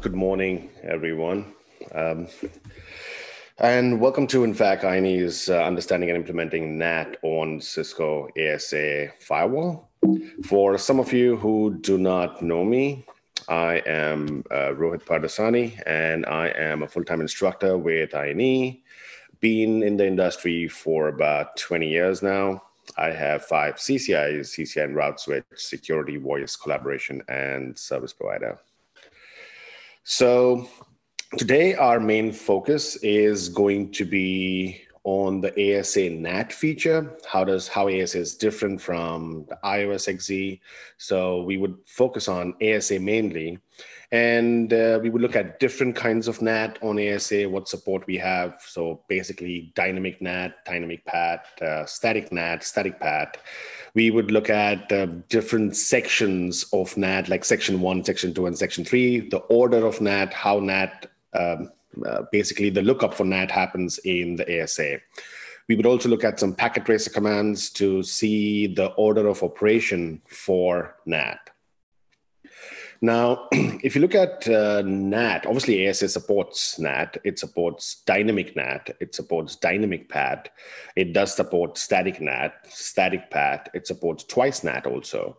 good morning, everyone. Um, and welcome to, in fact, INE's uh, Understanding and Implementing NAT on Cisco ASA Firewall. For some of you who do not know me, I am uh, Rohit Pardasani, and I am a full-time instructor with INE. Been in the industry for about 20 years now. I have five CCIEs, CCIE and route switch, security, voice, collaboration, and service provider. So today our main focus is going to be on the ASA NAT feature. How does how ASA is different from the IOS XE? So we would focus on ASA mainly, and uh, we would look at different kinds of NAT on ASA, what support we have. So basically, dynamic NAT, dynamic PAT, uh, static NAT, static PAT. We would look at uh, different sections of NAT, like section one, section two, and section three. The order of NAT, how NAT um, uh, basically the lookup for NAT happens in the ASA. We would also look at some packet tracer commands to see the order of operation for NAT. Now, if you look at uh, NAT, obviously ASA supports NAT. It supports dynamic NAT. It supports dynamic PAT. It does support static NAT, static PAT. It supports twice NAT also.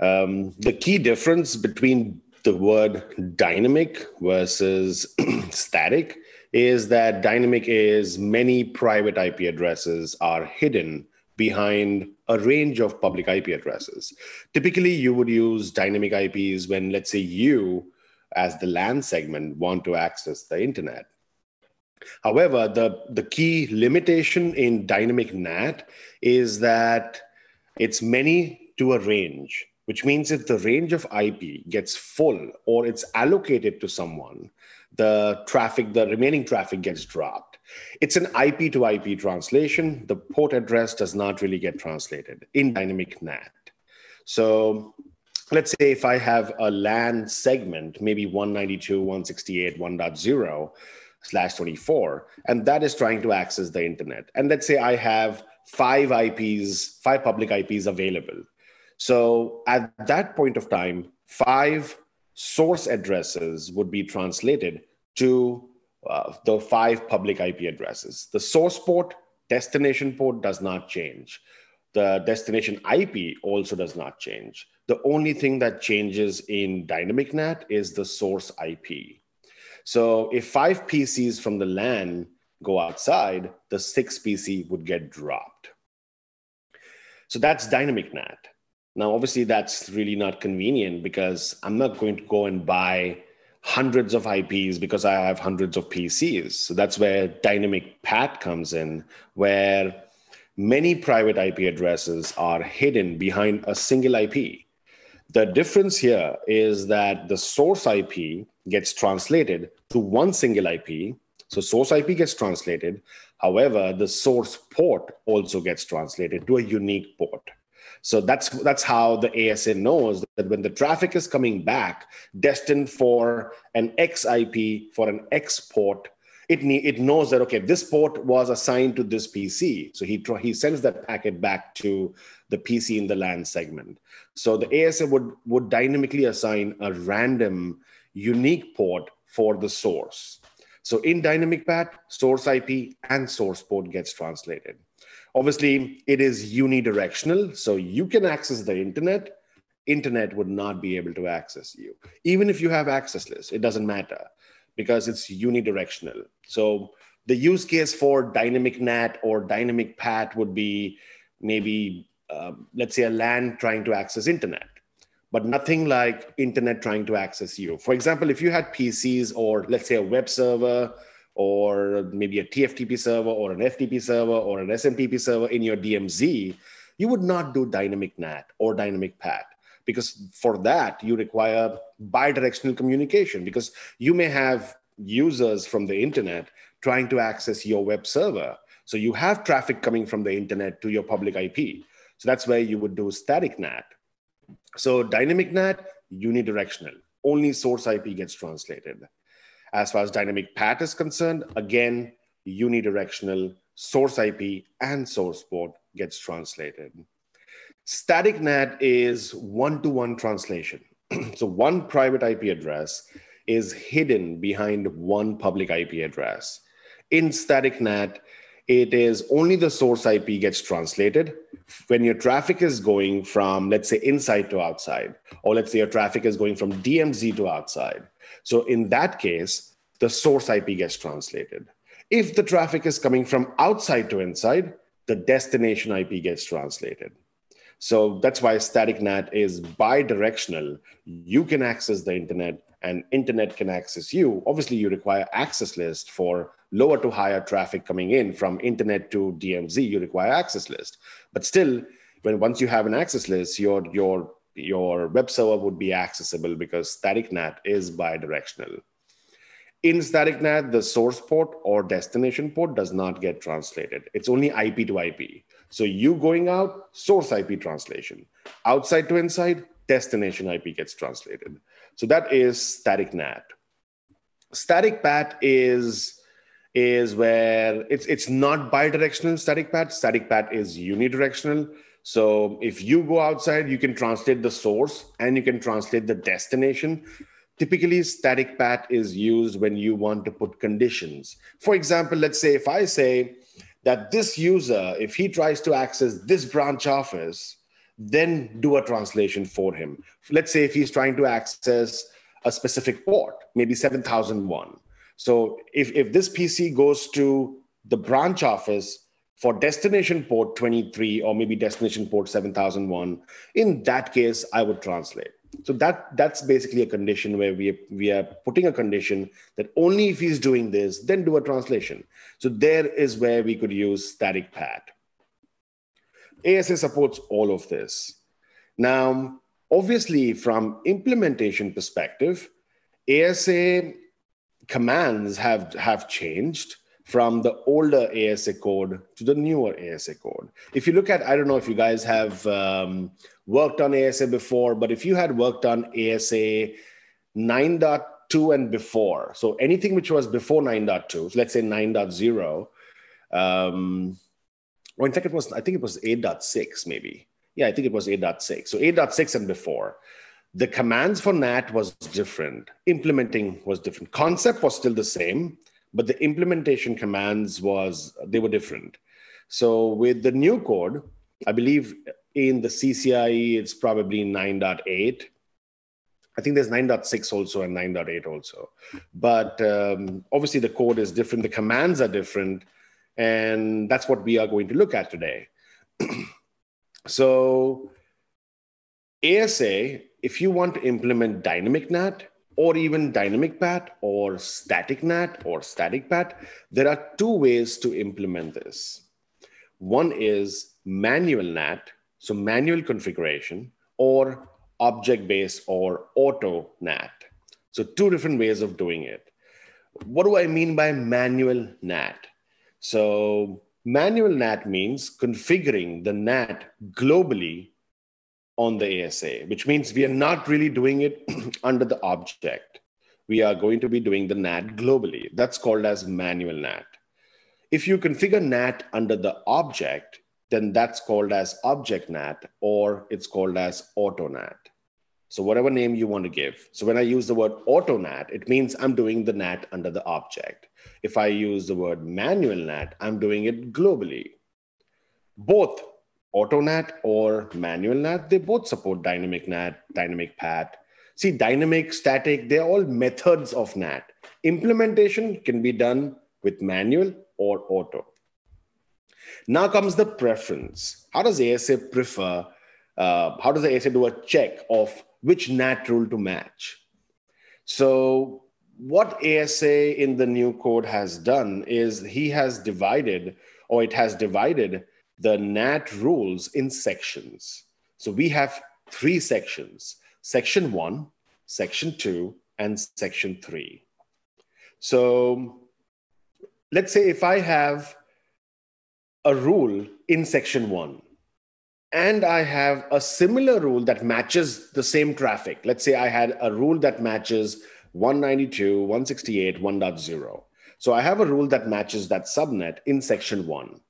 Um, the key difference between the word dynamic versus static is that dynamic is many private IP addresses are hidden behind a range of public IP addresses. Typically, you would use dynamic IPs when, let's say, you, as the LAN segment, want to access the internet. However, the, the key limitation in dynamic NAT is that it's many to a range which means if the range of IP gets full or it's allocated to someone, the traffic, the remaining traffic gets dropped. It's an IP to IP translation. The port address does not really get translated in dynamic NAT. So let's say if I have a LAN segment, maybe 192, 168, slash 24, and that is trying to access the internet. And let's say I have five IPs, five public IPs available. So at that point of time, five source addresses would be translated to uh, the five public IP addresses. The source port, destination port does not change. The destination IP also does not change. The only thing that changes in dynamic NAT is the source IP. So if five PCs from the LAN go outside, the sixth PC would get dropped. So that's dynamic NAT. Now, obviously, that's really not convenient because I'm not going to go and buy hundreds of IPs because I have hundreds of PCs. So that's where dynamic PAT comes in, where many private IP addresses are hidden behind a single IP. The difference here is that the source IP gets translated to one single IP. So source IP gets translated. However, the source port also gets translated to a unique port. So that's that's how the ASA knows that when the traffic is coming back, destined for an X IP for an X port, it it knows that okay, this port was assigned to this PC, so he he sends that packet back to the PC in the LAN segment. So the ASA would would dynamically assign a random unique port for the source. So in dynamic PAT, source IP and source port gets translated. Obviously, it is unidirectional, so you can access the internet. Internet would not be able to access you. Even if you have access list, it doesn't matter because it's unidirectional. So the use case for dynamic NAT or dynamic PAT would be maybe, uh, let's say, a LAN trying to access internet, but nothing like internet trying to access you. For example, if you had PCs or let's say a web server or maybe a TFTP server or an FTP server or an SMTP server in your DMZ, you would not do dynamic NAT or dynamic PAT because for that you require bidirectional communication because you may have users from the internet trying to access your web server. So you have traffic coming from the internet to your public IP. So that's where you would do static NAT. So dynamic NAT, unidirectional. Only source IP gets translated. As far as dynamic PAT is concerned, again, unidirectional source IP and source port gets translated. Static NAT is one-to-one translation. so one private IP address is hidden behind one public IP address. In static NAT, it is only the source IP gets translated when your traffic is going from, let's say, inside to outside, or let's say your traffic is going from DMZ to outside. So in that case, the source IP gets translated. If the traffic is coming from outside to inside, the destination IP gets translated. So that's why static NAT is bi-directional. You can access the internet and internet can access you. Obviously, you require access list for lower to higher traffic coming in from internet to DMZ. You require access list, but still, when once you have an access list, your your your web server would be accessible because static NAT is bi-directional. In static NAT, the source port or destination port does not get translated. It's only IP to IP. So you going out, source IP translation. Outside to inside, destination IP gets translated. So that is static NAT. Static PAT is is where it's it's not bidirectional static PAT. Static PAT is unidirectional. So if you go outside, you can translate the source and you can translate the destination. Typically, static PAT is used when you want to put conditions. For example, let's say if I say that this user, if he tries to access this branch office, then do a translation for him. Let's say if he's trying to access a specific port, maybe 7001. So if, if this PC goes to the branch office for destination port 23 or maybe destination port 7001, in that case, I would translate. So that that's basically a condition where we we are putting a condition that only if he's doing this, then do a translation. So there is where we could use static PAT. ASA supports all of this. Now, obviously, from implementation perspective, ASA commands have have changed from the older ASA code to the newer ASA code. If you look at, I don't know if you guys have um, worked on ASA before, but if you had worked on ASA 9.2 and before, so anything which was before 9.2, so let's say 9.0, um, or in fact, it was, I think it was 8.6 maybe. Yeah, I think it was 8.6. So 8.6 and before. The commands for NAT was different. Implementing was different. Concept was still the same but the implementation commands was they were different. So with the new code i believe in the ccie it's probably 9.8 i think there's 9.6 also and 9.8 also. But um, obviously the code is different the commands are different and that's what we are going to look at today. So asa if you want to implement dynamic nat or even dynamic PAT or static NAT or static PAT, there are two ways to implement this. One is manual NAT, so manual configuration, or object based or auto NAT. So, two different ways of doing it. What do I mean by manual NAT? So, manual NAT means configuring the NAT globally on the ASA, which means we are not really doing it under the object. We are going to be doing the NAT globally. That's called as manual NAT. If you configure NAT under the object, then that's called as object NAT or it's called as auto NAT. So whatever name you want to give. So when I use the word auto NAT, it means I'm doing the NAT under the object. If I use the word manual NAT, I'm doing it globally. Both AutoNAT or manual NAT, they both support dynamic NAT, dynamic PAT. See, dynamic, static, they're all methods of NAT. Implementation can be done with manual or auto. Now comes the preference. How does ASA prefer? Uh, how does the ASA do a check of which NAT rule to match? So, what ASA in the new code has done is he has divided, or it has divided the NAT rules in sections. So we have three sections section one, section two, and section three. So let's say if I have a rule in section one, and I have a similar rule that matches the same traffic. Let's say I had a rule that matches 192, 168, 1.0. So I have a rule that matches that subnet in section one.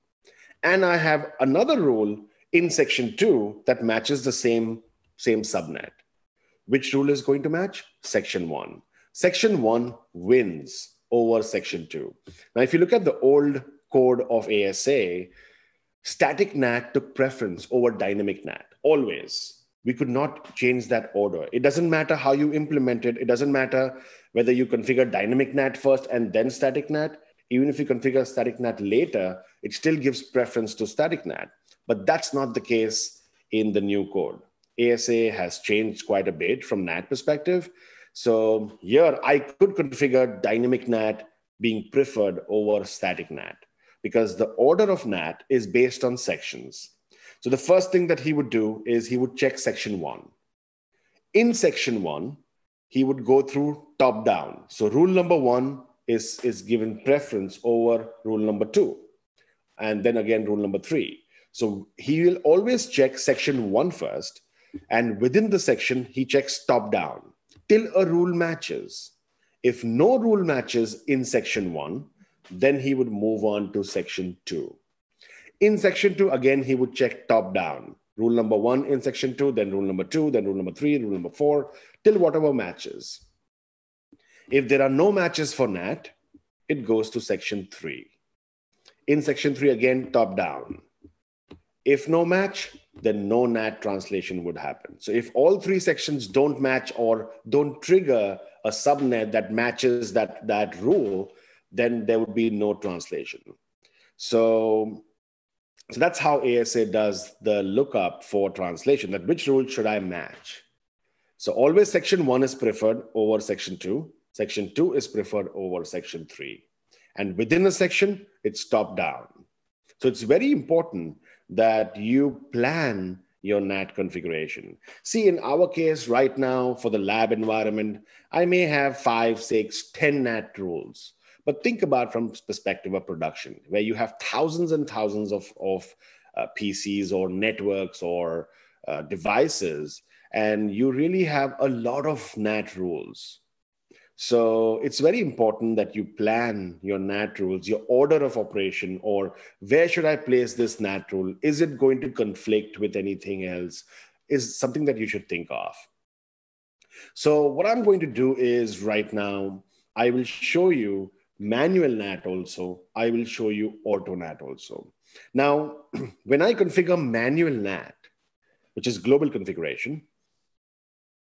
And I have another rule in section two that matches the same, same subnet. Which rule is going to match? Section one. section one wins over section two. Now, if you look at the old code of ASA, static NAT took preference over dynamic NAT, always. We could not change that order. It doesn't matter how you implement it. It doesn't matter whether you configure dynamic NAT first and then static NAT. Even if you configure static NAT later, it still gives preference to static NAT. But that's not the case in the new code. ASA has changed quite a bit from NAT perspective. So here I could configure dynamic NAT being preferred over static NAT because the order of NAT is based on sections. So the first thing that he would do is he would check section one. In section one, he would go through top down. So rule number one is, is given preference over rule number two. And then again, rule number three. So he will always check section one first. And within the section, he checks top down till a rule matches. If no rule matches in section one, then he would move on to section two. In section two, again, he would check top down. Rule number one in section two, then rule number two, then rule number three, rule number four, till whatever matches. If there are no matches for NAT, it goes to section three. In section three, again, top down. If no match, then no NAT translation would happen. So if all three sections don't match or don't trigger a subnet that matches that, that rule, then there would be no translation. So so that's how ASA does the lookup for translation, that which rule should I match? So always section one is preferred over section two. Section two is preferred over section three. And within a section, it's top down. So it's very important that you plan your NAT configuration. See, in our case right now for the lab environment, I may have five, six, ten NAT rules. But think about from perspective of production, where you have thousands and thousands of, of uh, PCs or networks or uh, devices, and you really have a lot of NAT rules. So it's very important that you plan your NAT rules, your order of operation, or where should I place this NAT rule? Is it going to conflict with anything else? Is something that you should think of. So what I'm going to do is right now, I will show you manual NAT also, I will show you auto NAT also. Now, when I configure manual NAT, which is global configuration,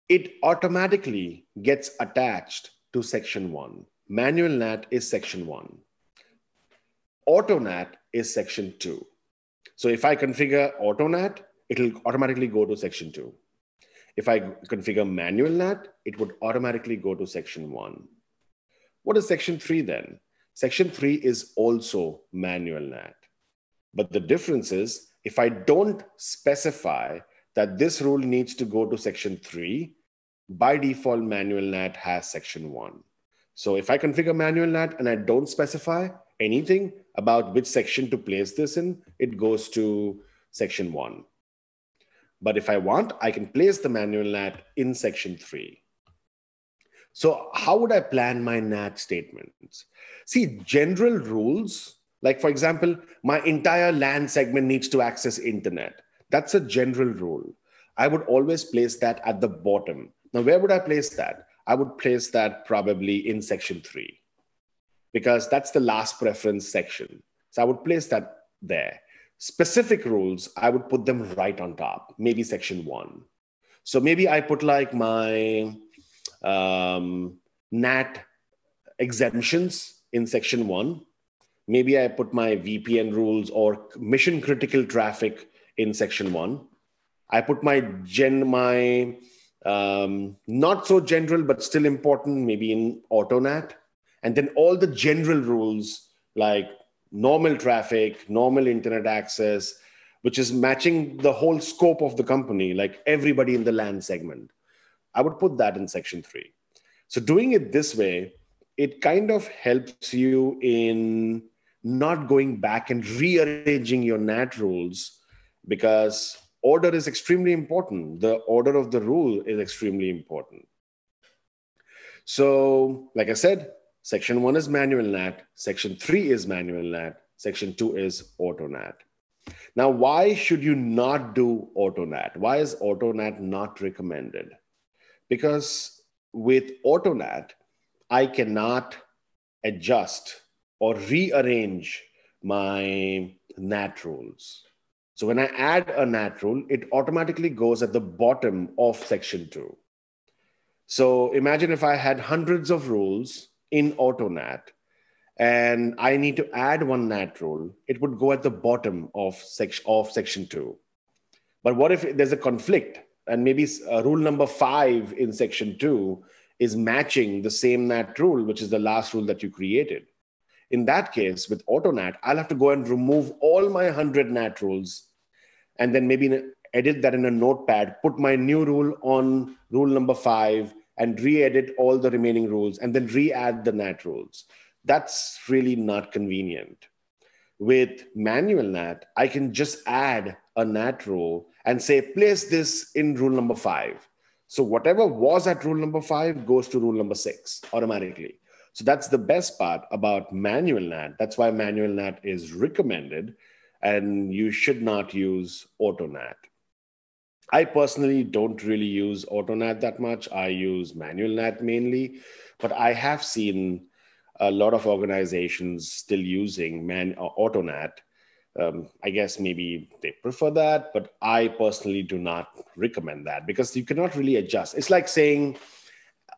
it automatically gets attached to section one. Manual NAT is section one. Auto NAT is section two. So if I configure auto NAT, it'll automatically go to section two. If I configure manual NAT, it would automatically go to section one. What is section three then? Section three is also manual NAT. But the difference is if I don't specify that this rule needs to go to section three, by default, manual NAT has section one. So if I configure manual NAT and I don't specify anything about which section to place this in, it goes to section one. But if I want, I can place the manual NAT in section three. So, how would I plan my NAT statements? See, general rules, like for example, my entire LAN segment needs to access internet. That's a general rule. I would always place that at the bottom. Now, where would I place that? I would place that probably in section three, because that's the last preference section. So I would place that there. Specific rules, I would put them right on top, maybe section one. So maybe I put like my um, NAT exemptions in section one. Maybe I put my VPN rules or mission critical traffic in section one. I put my gen my um, not so general but still important maybe in AutoNAT, and then all the general rules like normal traffic, normal internet access, which is matching the whole scope of the company, like everybody in the LAN segment. I would put that in section three. So doing it this way, it kind of helps you in not going back and rearranging your NAT rules because order is extremely important. The order of the rule is extremely important. So, like I said, section one is manual NAT, section three is manual NAT, section two is auto NAT. Now, why should you not do auto NAT? Why is auto NAT not recommended? because with AutoNAT, I cannot adjust or rearrange my NAT rules. So when I add a NAT rule, it automatically goes at the bottom of section two. So imagine if I had hundreds of rules in AutoNAT and I need to add one NAT rule, it would go at the bottom of, section of section two. But what if there's a conflict and maybe uh, rule number five in section two is matching the same NAT rule, which is the last rule that you created? In that case, with AutoNAT, I'll have to go and remove all my 100 NAT rules and then maybe edit that in a notepad, put my new rule on rule number five, and re edit all the remaining rules, and then re add the NAT rules. That's really not convenient. With manual NAT, I can just add a NAT rule and say, place this in rule number five. So whatever was at rule number five goes to rule number six automatically. So that's the best part about manual NAT. That's why manual NAT is recommended and you should not use AutoNAT. I personally don't really use AutoNAT that much. I use manual NAT mainly, but I have seen a lot of organizations still using man uh, AutoNAT. Um, I guess maybe they prefer that, but I personally do not recommend that because you cannot really adjust. It's like saying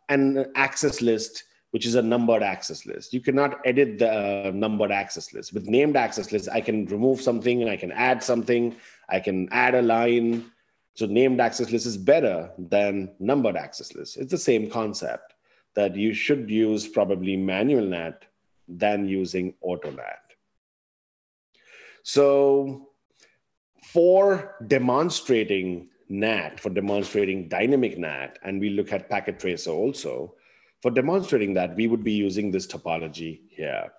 an access list which is a numbered access list. You cannot edit the uh, numbered access list. With named access list, I can remove something, I can add something, I can add a line. So named access list is better than numbered access list. It's the same concept that you should use probably manual NAT than using AutoNAT. So for demonstrating NAT, for demonstrating dynamic NAT, and we look at packet tracer also, for demonstrating that, we would be using this topology here.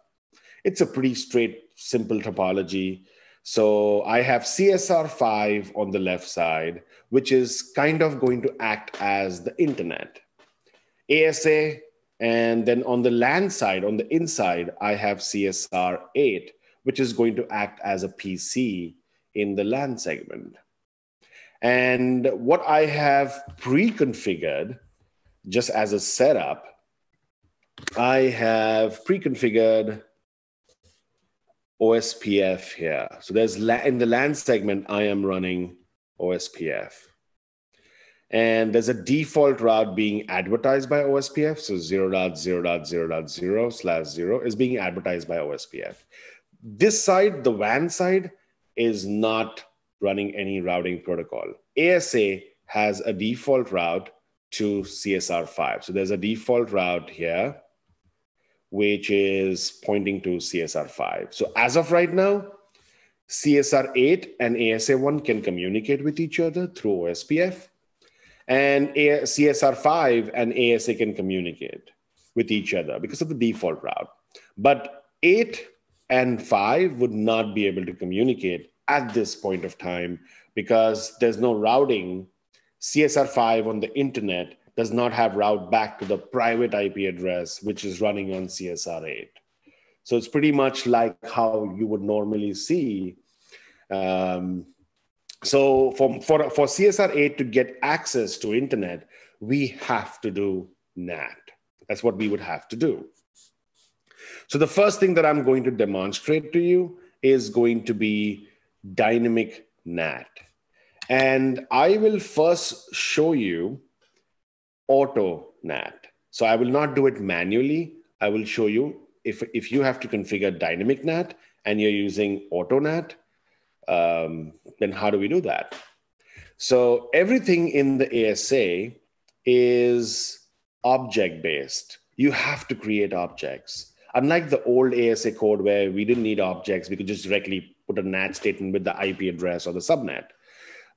It's a pretty straight, simple topology. So I have CSR5 on the left side, which is kind of going to act as the internet. ASA, and then on the LAN side, on the inside, I have CSR8, which is going to act as a PC in the LAN segment. And what I have pre-configured just as a setup I have pre-configured OSPF here. So there's in the LAN segment, I am running OSPF. And there's a default route being advertised by OSPF. So 0.0.0.0 slash 0 is being advertised by OSPF. This side, the WAN side, is not running any routing protocol. ASA has a default route to CSR5. So there's a default route here which is pointing to CSR5. So as of right now, CSR8 and ASA1 can communicate with each other through OSPF, and CSR5 and ASA can communicate with each other because of the default route. But 8 and 5 would not be able to communicate at this point of time because there's no routing CSR5 on the internet does not have route back to the private IP address, which is running on CSR8. So it's pretty much like how you would normally see. Um, so for, for, for CSR8 to get access to internet, we have to do NAT. That's what we would have to do. So the first thing that I'm going to demonstrate to you is going to be dynamic NAT. And I will first show you auto NAT. So I will not do it manually. I will show you if, if you have to configure dynamic NAT and you're using auto NAT, um, then how do we do that? So everything in the ASA is object based. You have to create objects. Unlike the old ASA code where we didn't need objects, we could just directly put a NAT statement with the IP address or the subnet.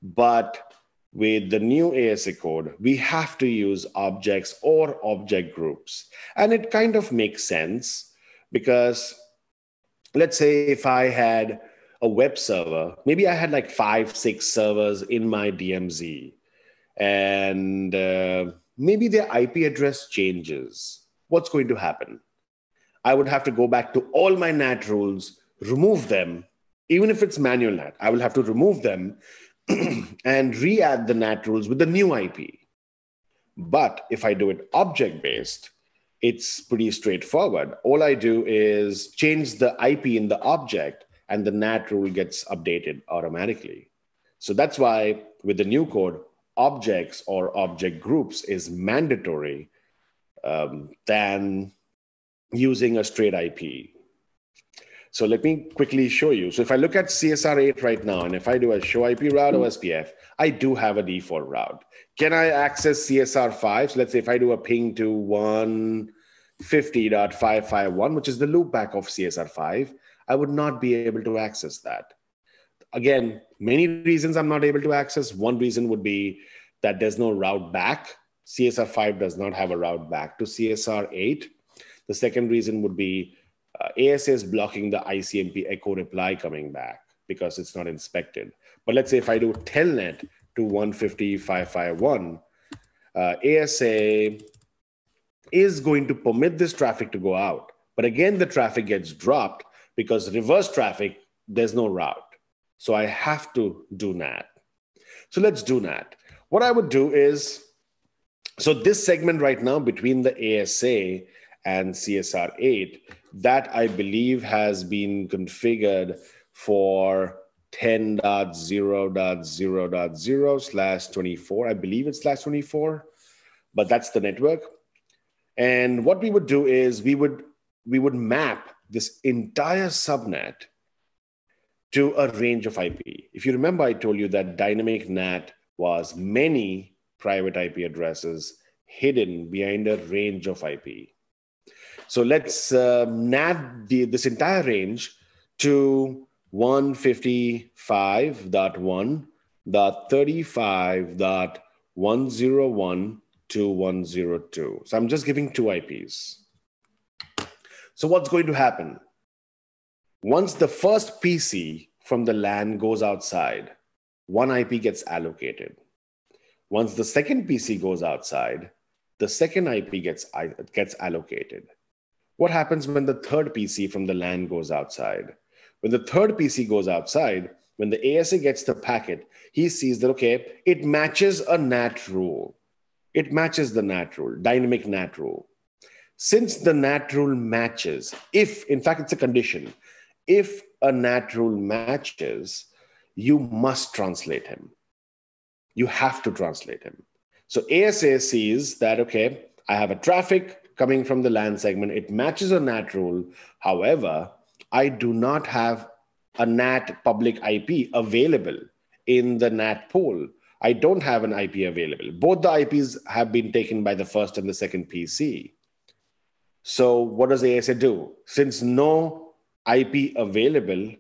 But with the new ASA code, we have to use objects or object groups. And it kind of makes sense because let's say if I had a web server, maybe I had like five, six servers in my DMZ, and uh, maybe their IP address changes. What's going to happen? I would have to go back to all my NAT rules, remove them, even if it's manual NAT, I will have to remove them and re-add the NAT rules with the new IP. But if I do it object-based, it's pretty straightforward. All I do is change the IP in the object, and the NAT rule gets updated automatically. So that's why with the new code, objects or object groups is mandatory um, than using a straight IP. So let me quickly show you. So if I look at CSR8 right now, and if I do a show IP route OSPF, hmm. I do have a default route. Can I access CSR5? So let's say if I do a ping to 150.551, which is the loopback of CSR5, I would not be able to access that. Again, many reasons I'm not able to access. One reason would be that there's no route back. CSR5 does not have a route back to CSR8. The second reason would be uh, ASA is blocking the ICMP echo reply coming back because it's not inspected. But let's say if I do telnet to 150.551, uh, ASA is going to permit this traffic to go out. But again, the traffic gets dropped because reverse traffic, there's no route. So I have to do NAT. So let's do NAT. What I would do is, so this segment right now between the ASA and CSR8, that I believe has been configured for 10.0.0.0 slash 24. I believe it's slash 24, but that's the network. And what we would do is we would we would map this entire subnet to a range of IP. If you remember, I told you that dynamic NAT was many private IP addresses hidden behind a range of IP. So let's uh, NAT the, this entire range to 155.1.35.101 to 102. So I'm just giving two IPs. So what's going to happen? Once the first PC from the LAN goes outside, one IP gets allocated. Once the second PC goes outside, the second IP gets, gets allocated. What happens when the third PC from the LAN goes outside? When the third PC goes outside, when the ASA gets the packet, he sees that, okay, it matches a NAT rule. It matches the NAT rule, dynamic NAT rule. Since the NAT rule matches, if, in fact, it's a condition, if a NAT rule matches, you must translate him. You have to translate him. So ASA sees that, okay, I have a traffic coming from the LAN segment. It matches a NAT rule. However, I do not have a NAT public IP available in the NAT pool. I don't have an IP available. Both the IPs have been taken by the first and the second PC. So what does ASA do? Since no IP available,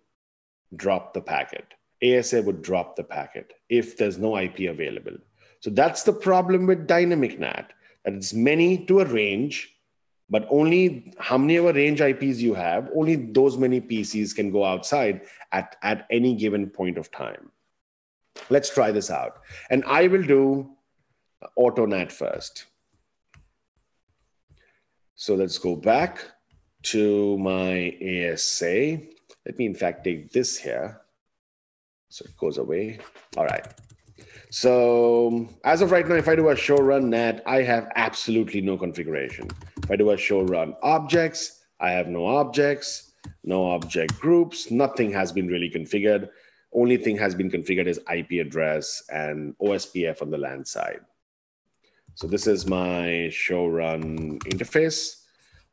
drop the packet. ASA would drop the packet if there's no IP available. So that's the problem with dynamic NAT, that it's many to a range but only how many ever range IPs you have, only those many PCs can go outside at, at any given point of time. Let's try this out. And I will do AutoNAT first. So let's go back to my ASA. Let me in fact take this here. So it goes away. All right. So as of right now, if I do a show run NAT, I have absolutely no configuration. If I do a show run objects, I have no objects, no object groups, nothing has been really configured. Only thing has been configured is IP address and OSPF on the LAN side. So this is my show run interface.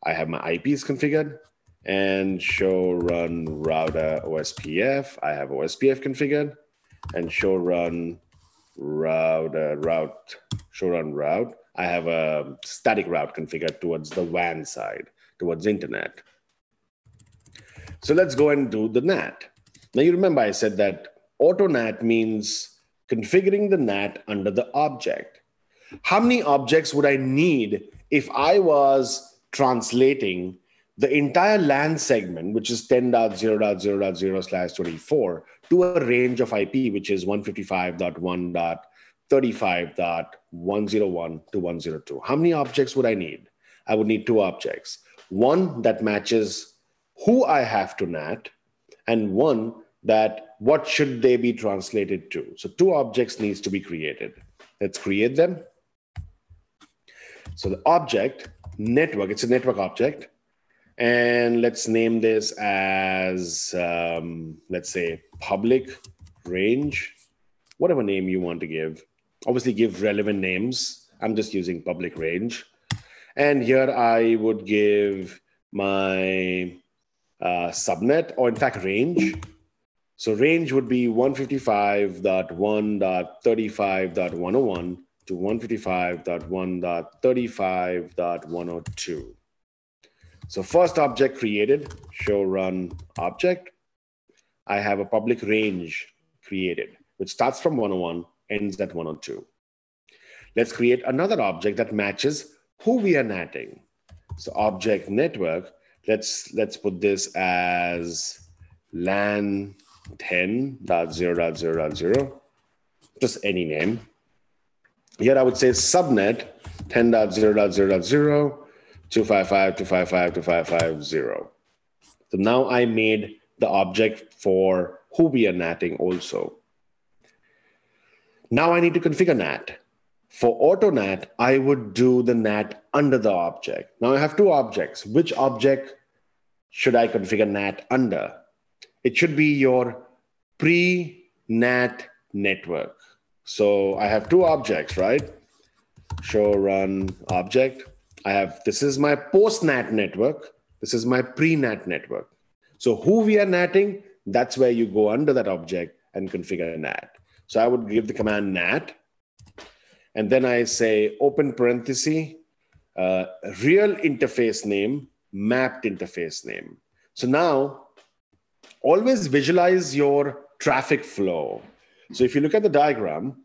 I have my IPs configured and show run router OSPF. I have OSPF configured and show run route uh, route show run route i have a static route configured towards the wan side towards internet. So let's go and do the nat. Now you remember i said that auto nat means configuring the nat under the object. How many objects would i need if i was translating the entire LAN segment, which is 10.0.0.0 slash 24, to a range of IP, which is 155.1.35.101 to 102. How many objects would I need? I would need two objects. One that matches who I have to NAT, and one that what should they be translated to. So two objects needs to be created. Let's create them. So the object network. It's a network object. And let's name this as, um, let's say, public range, whatever name you want to give. Obviously, give relevant names. I'm just using public range. And here I would give my uh, subnet, or in fact, range. So range would be 155.1.35.101 to 155.1.35.102. So first object created, show run object. I have a public range created, which starts from 101, ends at 102. Let's create another object that matches who we are natting. So object network, let's, let's put this as LAN 10.0.0.0, just any name. Here I would say subnet 10.0.0.0, 255.255.255.0. So now I made the object for who we are natting also. Now I need to configure NAT. For AutoNAT, I would do the NAT under the object. Now I have two objects. Which object should I configure NAT under? It should be your pre-NAT network. So I have two objects, right? Show run object. I have, this is my post-NAT network. This is my pre-NAT network. So who we are NATing, that's where you go under that object and configure NAT. So I would give the command NAT, and then I say open parenthesis, uh, real interface name, mapped interface name. So now always visualize your traffic flow. So if you look at the diagram,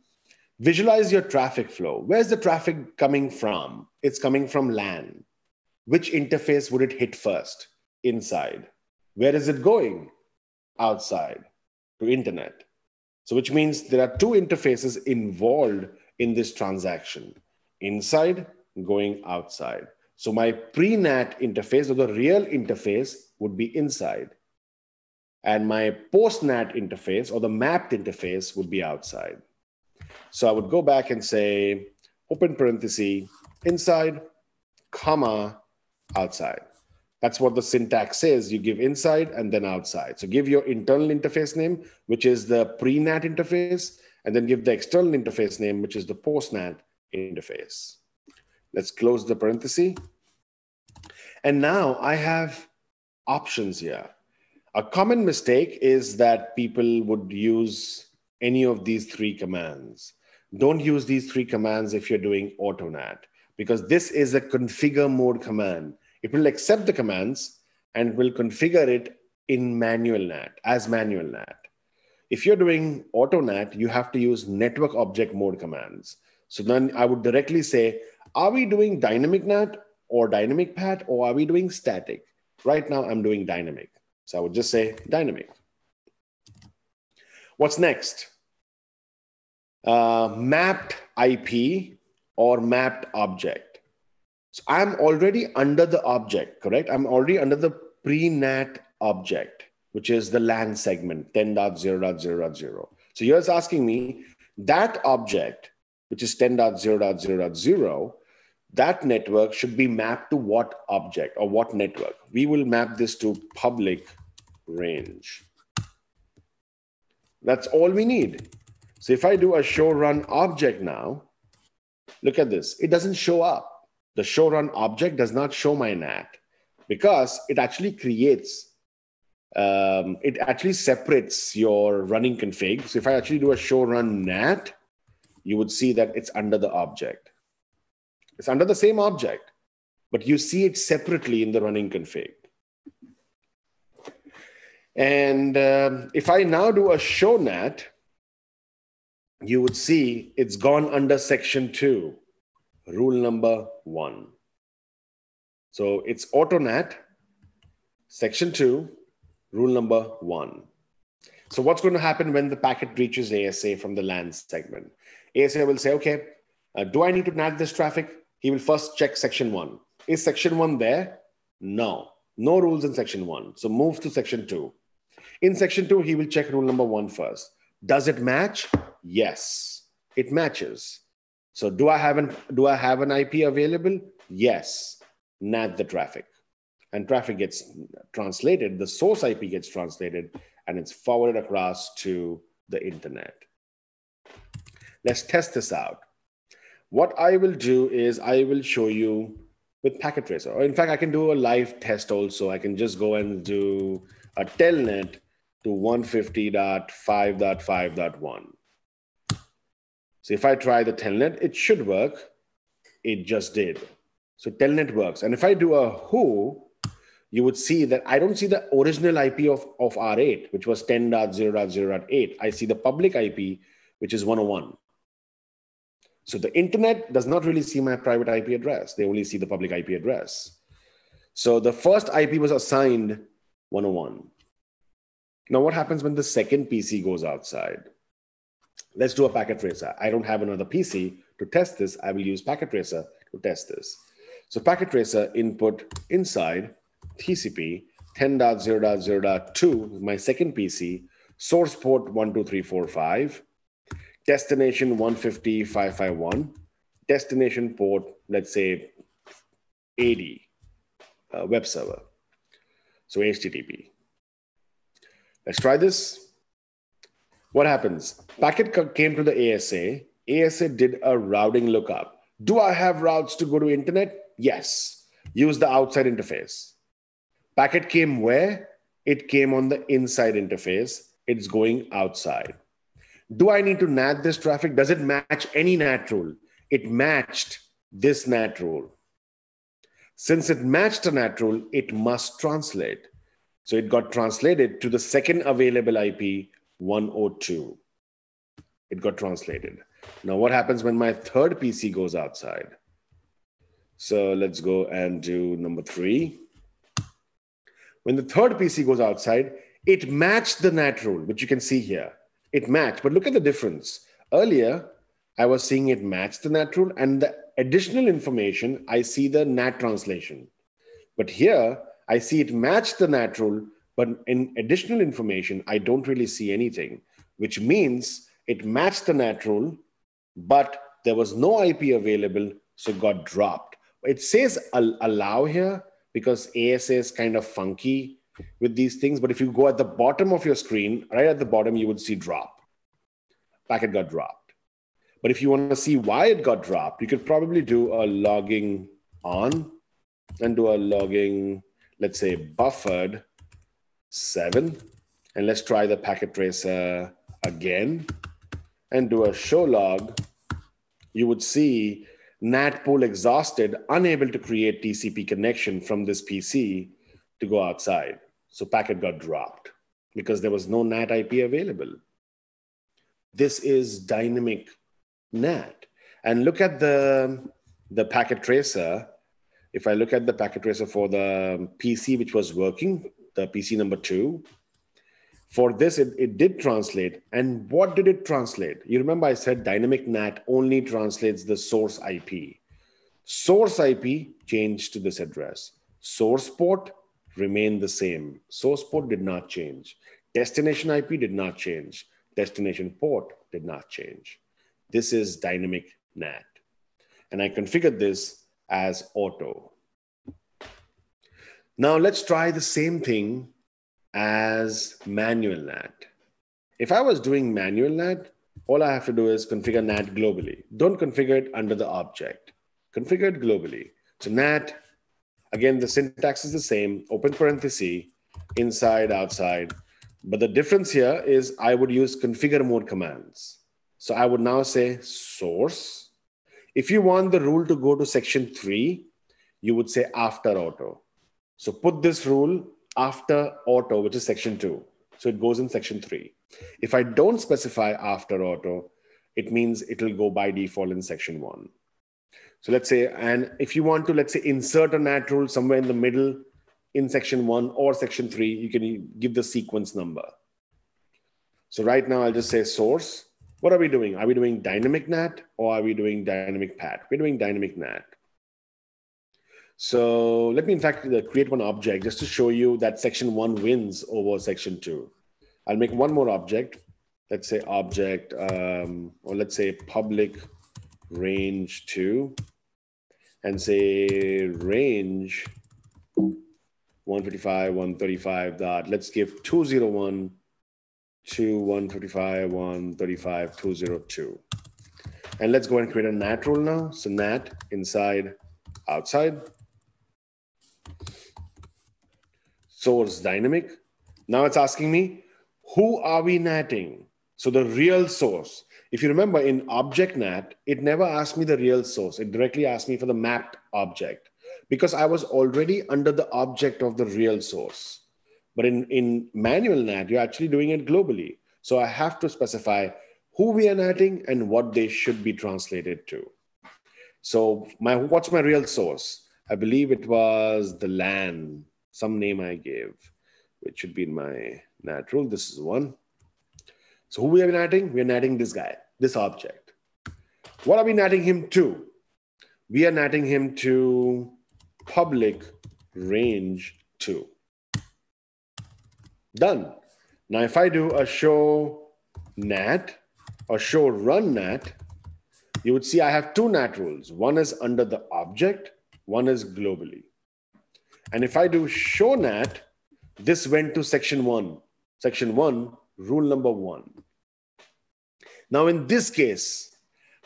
visualize your traffic flow. Where's the traffic coming from? It's coming from LAN. Which interface would it hit first? Inside. Where is it going? Outside to internet. So which means there are two interfaces involved in this transaction. Inside going outside. So my pre-NAT interface or the real interface would be inside and my post-NAT interface or the mapped interface would be outside. So I would go back and say, open parenthesis, inside, comma, outside. That's what the syntax says. You give inside and then outside. So give your internal interface name, which is the pre-NAT interface, and then give the external interface name, which is the post-NAT interface. Let's close the parenthesis. And now I have options here. A common mistake is that people would use any of these three commands. Don't use these three commands if you're doing AutoNAT, because this is a configure mode command. It will accept the commands and will configure it in manual NAT, as manual NAT. If you're doing AutoNAT, you have to use network object mode commands. So then I would directly say, are we doing dynamic NAT or dynamic PAT or are we doing static? Right now, I'm doing dynamic. So I would just say dynamic. What's next? Uh, mapped IP or mapped object. So I'm already under the object, correct? I'm already under the pre-NAT object, which is the LAN segment 10.0.0.0. So you're asking me that object, which is 10.0.0.0, that network should be mapped to what object or what network? We will map this to public range. That's all we need. So if I do a show run object now, look at this. It doesn't show up. The show run object does not show my NAT because it actually creates, um, it actually separates your running config. So if I actually do a show run NAT, you would see that it's under the object. It's under the same object, but you see it separately in the running config. And um, if I now do a show NAT, you would see it's gone under section two, rule number one. So it's AutoNAT, section two, rule number one. So what's going to happen when the packet reaches ASA from the LAN segment? ASA will say, okay, uh, do I need to NAT this traffic? He will first check section one. Is section one there? No, no rules in section one. So move to section two. In section two, he will check rule number one first. Does it match? Yes, it matches. So do I have an do I have an IP available? Yes. NAT the traffic. And traffic gets translated, the source IP gets translated, and it's forwarded across to the internet. Let's test this out. What I will do is I will show you with packet tracer. Or in fact, I can do a live test also. I can just go and do a telnet to 150.5.5.1. So if I try the telnet, it should work. It just did. So telnet works. And if I do a who, you would see that I don't see the original IP of, of R8, which was 10.0.0.8. I see the public IP, which is 101. So the internet does not really see my private IP address. They only see the public IP address. So the first IP was assigned 101. Now, what happens when the second PC goes outside? Let's do a packet tracer. I don't have another PC to test this. I will use packet tracer to test this. So packet tracer input inside TCP 10.0.0.2, my second PC, source port 12345, destination 150.551, destination port, let's say 80, uh, web server. So HTTP. Let's try this. What happens? Packet came to the ASA. ASA did a routing lookup. Do I have routes to go to internet? Yes. Use the outside interface. Packet came where? It came on the inside interface. It's going outside. Do I need to NAT this traffic? Does it match any NAT rule? It matched this NAT rule. Since it matched a NAT rule, it must translate. So it got translated to the second available IP, 102. It got translated. Now, what happens when my third PC goes outside? So let's go and do number three. When the third PC goes outside, it matched the NAT rule, which you can see here. It matched, but look at the difference. Earlier, I was seeing it match the NAT rule, and the additional information, I see the NAT translation. But here, I see it match the NAT rule, but in additional information, I don't really see anything, which means it matched the NAT rule, but there was no IP available, so got dropped. It says allow here because ASA is kind of funky with these things. But if you go at the bottom of your screen, right at the bottom, you would see drop. Packet got dropped. But if you want to see why it got dropped, you could probably do a logging on and do a logging let's say buffered seven. And let's try the packet tracer again and do a show log. You would see NAT pool exhausted, unable to create TCP connection from this PC to go outside. So packet got dropped because there was no NAT IP available. This is dynamic NAT. And look at the, the packet tracer if I look at the packet tracer for the PC, which was working, the PC number two, for this, it, it did translate. And what did it translate? You remember I said dynamic NAT only translates the source IP. Source IP changed to this address. Source port remained the same. Source port did not change. Destination IP did not change. Destination port did not change. This is dynamic NAT. And I configured this as auto. Now let's try the same thing as manual NAT. If I was doing manual NAT, all I have to do is configure NAT globally. Don't configure it under the object. Configure it globally. So NAT, again, the syntax is the same, open parenthesis, inside, outside. But the difference here is I would use configure mode commands. So I would now say source if you want the rule to go to section three, you would say after auto. So put this rule after auto, which is section two. So it goes in section three. If I don't specify after auto, it means it will go by default in section one. So let's say, and if you want to, let's say, insert a NAT rule somewhere in the middle in section one or section three, you can give the sequence number. So right now I'll just say source what are we doing? Are we doing dynamic NAT or are we doing dynamic PAT? We're doing dynamic NAT. So let me in fact uh, create one object just to show you that section one wins over section two. I'll make one more object. Let's say object, um, or let's say public range two. and say range 155, 135 dot, let's give 201 to 155, 135, 202. And let's go and create a NAT rule now. So NAT inside, outside. Source dynamic. Now it's asking me, who are we natting? So the real source. If you remember in object NAT, it never asked me the real source. It directly asked me for the mapped object because I was already under the object of the real source. But in, in manual NAT, you're actually doing it globally. So I have to specify who we are natting and what they should be translated to. So my what's my real source? I believe it was the LAN, some name I gave, which should be in my natural. This is one. So who we are natting? We are natting this guy, this object. What are we natting him to? We are natting him to public range 2. Done. Now, if I do a show nat or show run nat, you would see I have two nat rules. One is under the object, one is globally. And if I do show nat, this went to section one. Section one, rule number one. Now, in this case,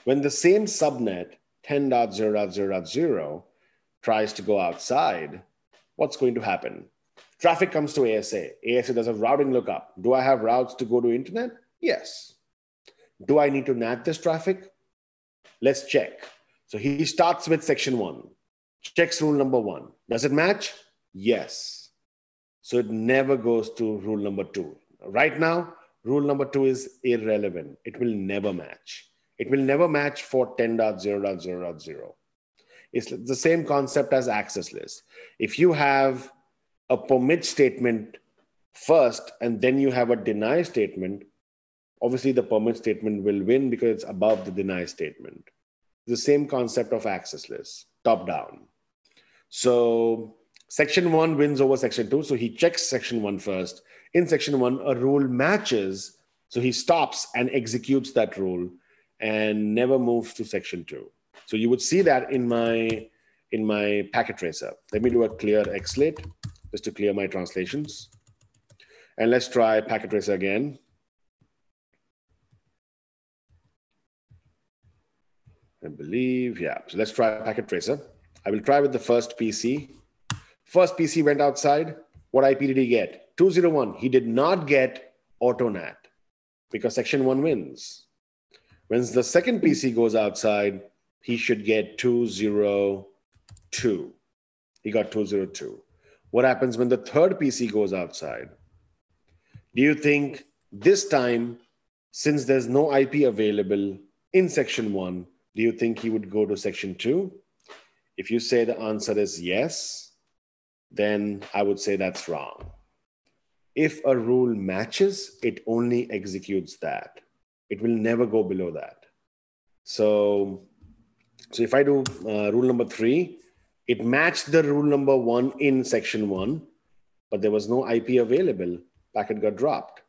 when the same subnet 10.0.0.0 tries to go outside, what's going to happen? Traffic comes to ASA. ASA does a routing lookup. Do I have routes to go to internet? Yes. Do I need to NAT this traffic? Let's check. So he starts with section one, checks rule number one. Does it match? Yes. So it never goes to rule number two. Right now, rule number two is irrelevant. It will never match. It will never match for 10.0.0.0. It's the same concept as access list. If you have a permit statement first and then you have a deny statement, obviously the permit statement will win because it's above the deny statement. The same concept of access list, top down. So section one wins over section two. So he checks section one first. In section one, a rule matches. So he stops and executes that rule and never moves to section two. So you would see that in my in my packet tracer. Let me do a clear xlate just to clear my translations. And let's try packet tracer again. I believe, yeah. So let's try packet tracer. I will try with the first PC. First PC went outside. What IP did he get? 201. He did not get AutoNAT because section one wins. When the second PC goes outside, he should get 202. He got 202. What happens when the third PC goes outside? Do you think this time, since there's no IP available in section one, do you think he would go to section two? If you say the answer is yes, then I would say that's wrong. If a rule matches, it only executes that. It will never go below that. So so if I do uh, rule number three, it matched the rule number one in section one, but there was no IP available. Packet got dropped.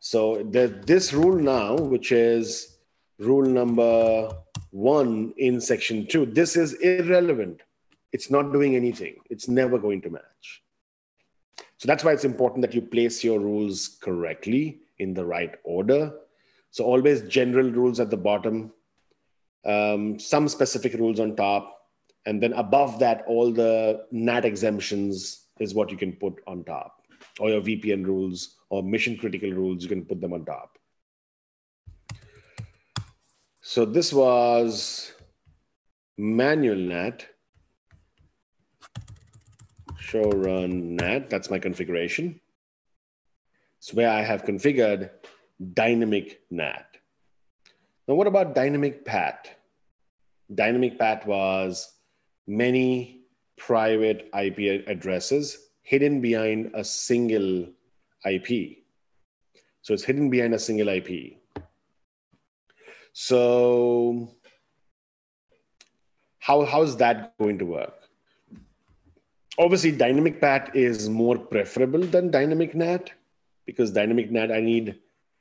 So the, this rule now, which is rule number one in section two, this is irrelevant. It's not doing anything. It's never going to match. So that's why it's important that you place your rules correctly in the right order. So always general rules at the bottom, um, some specific rules on top, and then above that, all the NAT exemptions is what you can put on top, or your VPN rules or mission critical rules, you can put them on top. So this was manual NAT, show run NAT, that's my configuration. It's where I have configured dynamic NAT. Now, what about dynamic PAT? Dynamic PAT was many private IP addresses hidden behind a single IP. So it's hidden behind a single IP. So how, how is that going to work? Obviously, dynamic PAT is more preferable than dynamic NAT because dynamic NAT, I need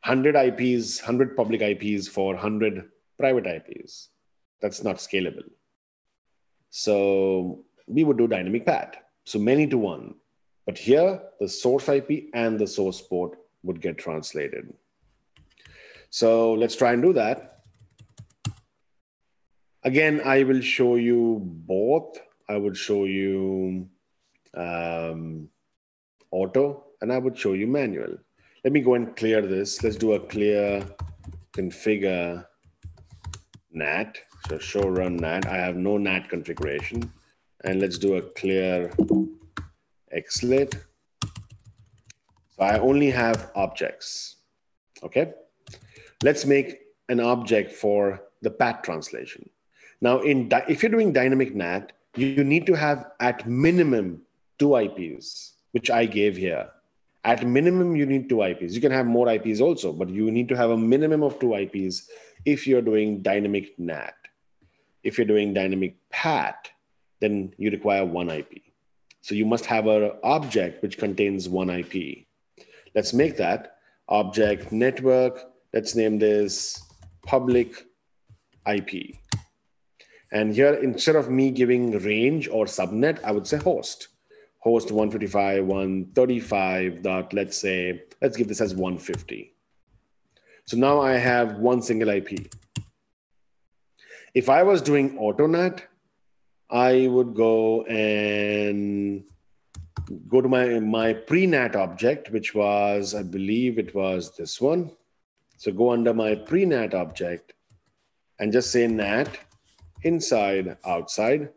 100 IPs, 100 public IPs for 100 private IPs. That's not scalable. So we would do dynamic PAT. So many to one. But here, the source IP and the source port would get translated. So let's try and do that. Again, I will show you both. I would show you um, auto and I would show you manual. Let me go and clear this. Let's do a clear configure NAT. So show run NAT. I have no NAT configuration. And let's do a clear xlate. So I only have objects. Okay. Let's make an object for the PAT translation. Now, in if you're doing dynamic NAT, you need to have at minimum two IPs, which I gave here. At minimum, you need two IPs. You can have more IPs also, but you need to have a minimum of two IPs if you're doing dynamic NAT. If you're doing dynamic PAT, then you require one IP. So you must have an object which contains one IP. Let's make that object network. Let's name this public IP. And here, instead of me giving range or subnet, I would say host. Host 155, 135 dot, let's say, let's give this as 150. So now I have one single IP. If I was doing AutoNAT, I would go and go to my, my pre-NAT object, which was, I believe it was this one. So go under my pre-NAT object and just say NAT inside, outside.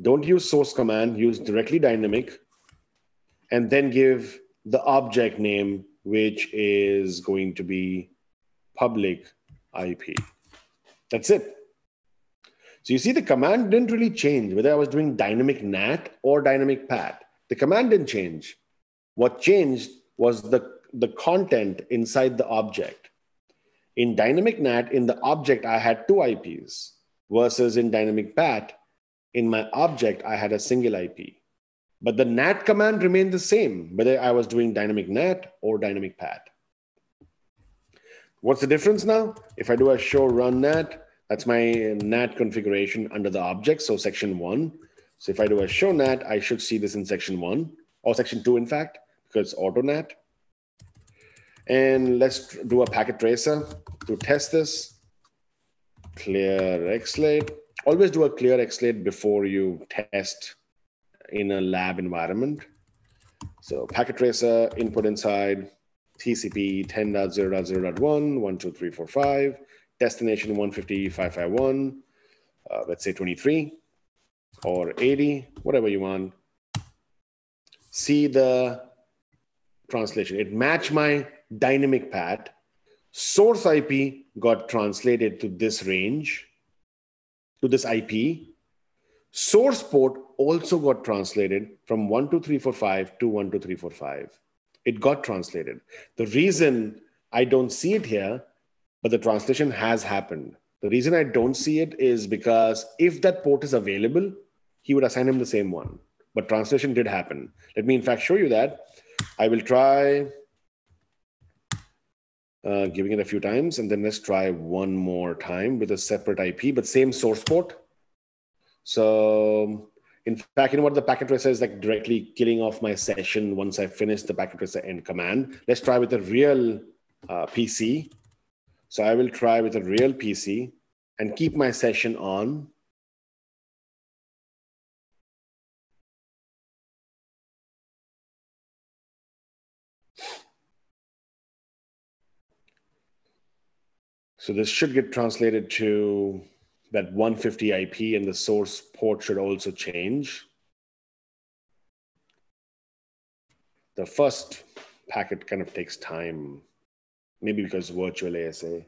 Don't use source command, use directly dynamic, and then give the object name, which is going to be public IP. That's it. So you see the command didn't really change whether I was doing dynamic NAT or dynamic PAT. The command didn't change. What changed was the, the content inside the object. In dynamic NAT, in the object, I had two IPs versus in dynamic PAT, in my object, I had a single IP. But the NAT command remained the same, whether I was doing dynamic NAT or dynamic PAT. What's the difference now? If I do a show run NAT, that's my NAT configuration under the object, so section one. So if I do a show NAT, I should see this in section one, or section two, in fact, because it's auto NAT. And let's do a packet tracer to test this. Clear Xlate. Always do a clear Xlate before you test in a lab environment. So packet tracer, input inside, TCP 10.0.0.1, 1, 2, 3, 4, 5 destination 150.551, uh, let's say 23 or 80, whatever you want. See the translation. It matched my dynamic PAT. Source IP got translated to this range, to this IP. Source port also got translated from 12345 to 12345. It got translated. The reason I don't see it here but the translation has happened. The reason I don't see it is because if that port is available, he would assign him the same one. But translation did happen. Let me, in fact, show you that. I will try uh, giving it a few times, and then let's try one more time with a separate IP, but same source port. So, in fact, you know what the packet tracer is like directly killing off my session once I finish the packet tracer end command. Let's try with a real uh, PC. So I will try with a real PC and keep my session on. So this should get translated to that 150 IP and the source port should also change. The first packet kind of takes time maybe because virtual ASA.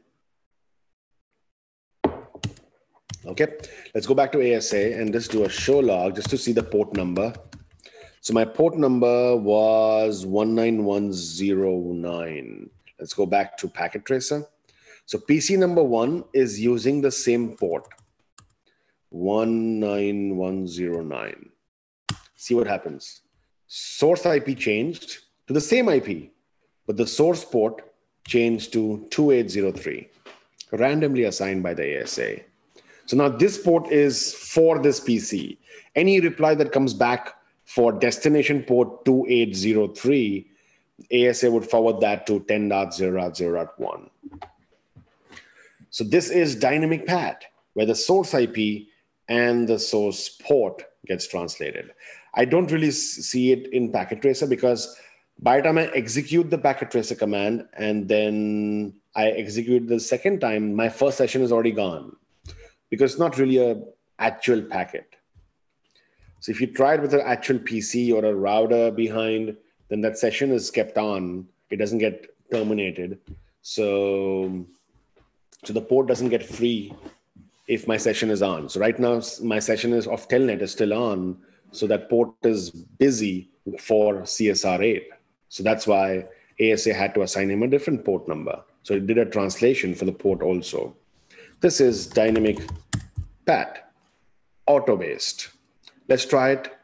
Okay, let's go back to ASA and just do a show log just to see the port number. So my port number was 19109. Let's go back to packet tracer. So PC number one is using the same port, 19109. See what happens. Source IP changed to the same IP, but the source port changed to 2803, randomly assigned by the ASA. So now this port is for this PC. Any reply that comes back for destination port 2803, ASA would forward that to 10.0.0.1. So this is dynamic PAT, where the source IP and the source port gets translated. I don't really see it in packet tracer because by the time I execute the packet tracer command and then I execute the second time, my first session is already gone because it's not really a actual packet. So if you try it with an actual PC or a router behind, then that session is kept on. It doesn't get terminated. So, so the port doesn't get free if my session is on. So right now my session is of telnet is still on. So that port is busy for CSR8. So that's why ASA had to assign him a different port number. So it did a translation for the port also. This is dynamic PAT, auto-based. Let's try it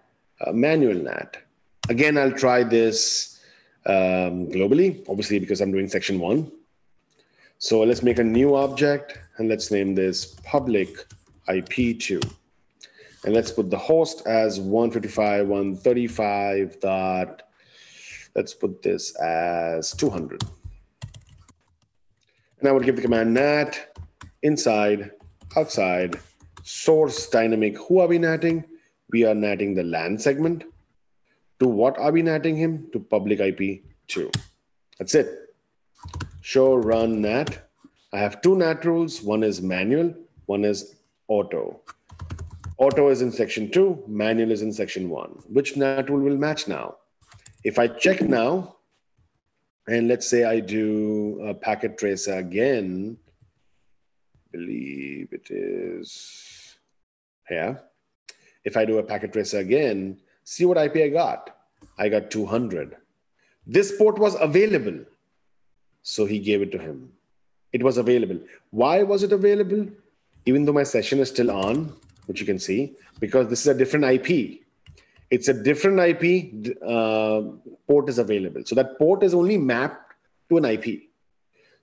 uh, manual NAT. Again, I'll try this um, globally, obviously because I'm doing section one. So let's make a new object and let's name this public IP2. And let's put the host as 155.135 dot, let's put this as 200. And I would give the command nat inside, outside, source dynamic. Who are we natting? We are natting the LAN segment. To what are we natting him? To public IP 2. That's it. Show run nat. I have two nat rules. One is manual, one is auto. Auto is in section two, manual is in section one. Which nat rule will match now? If I check now, and let's say I do a packet tracer again, believe it is here. If I do a packet tracer again, see what IP I got. I got 200. This port was available. So he gave it to him. It was available. Why was it available? Even though my session is still on, which you can see, because this is a different IP it's a different IP uh, port is available. So that port is only mapped to an IP.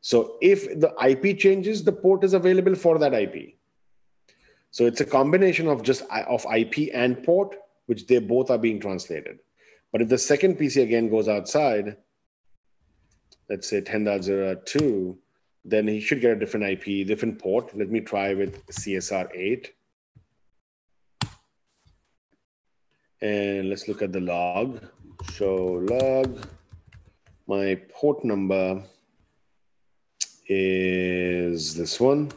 So if the IP changes, the port is available for that IP. So it's a combination of just of IP and port, which they both are being translated. But if the second PC again goes outside, let's say 10.02, then he should get a different IP, different port. Let me try with CSR 8. And let's look at the log. Show log. My port number is this one.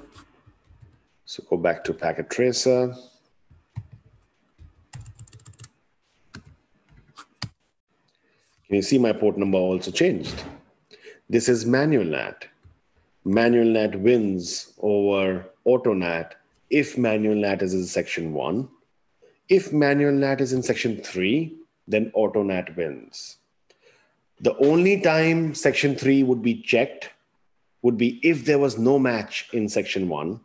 So go back to packet tracer. Can you see my port number also changed? This is manual NAT. Manual NAT wins over auto NAT if manual NAT is in section one if manual NAT is in section three, then auto NAT wins. The only time section three would be checked would be if there was no match in section one,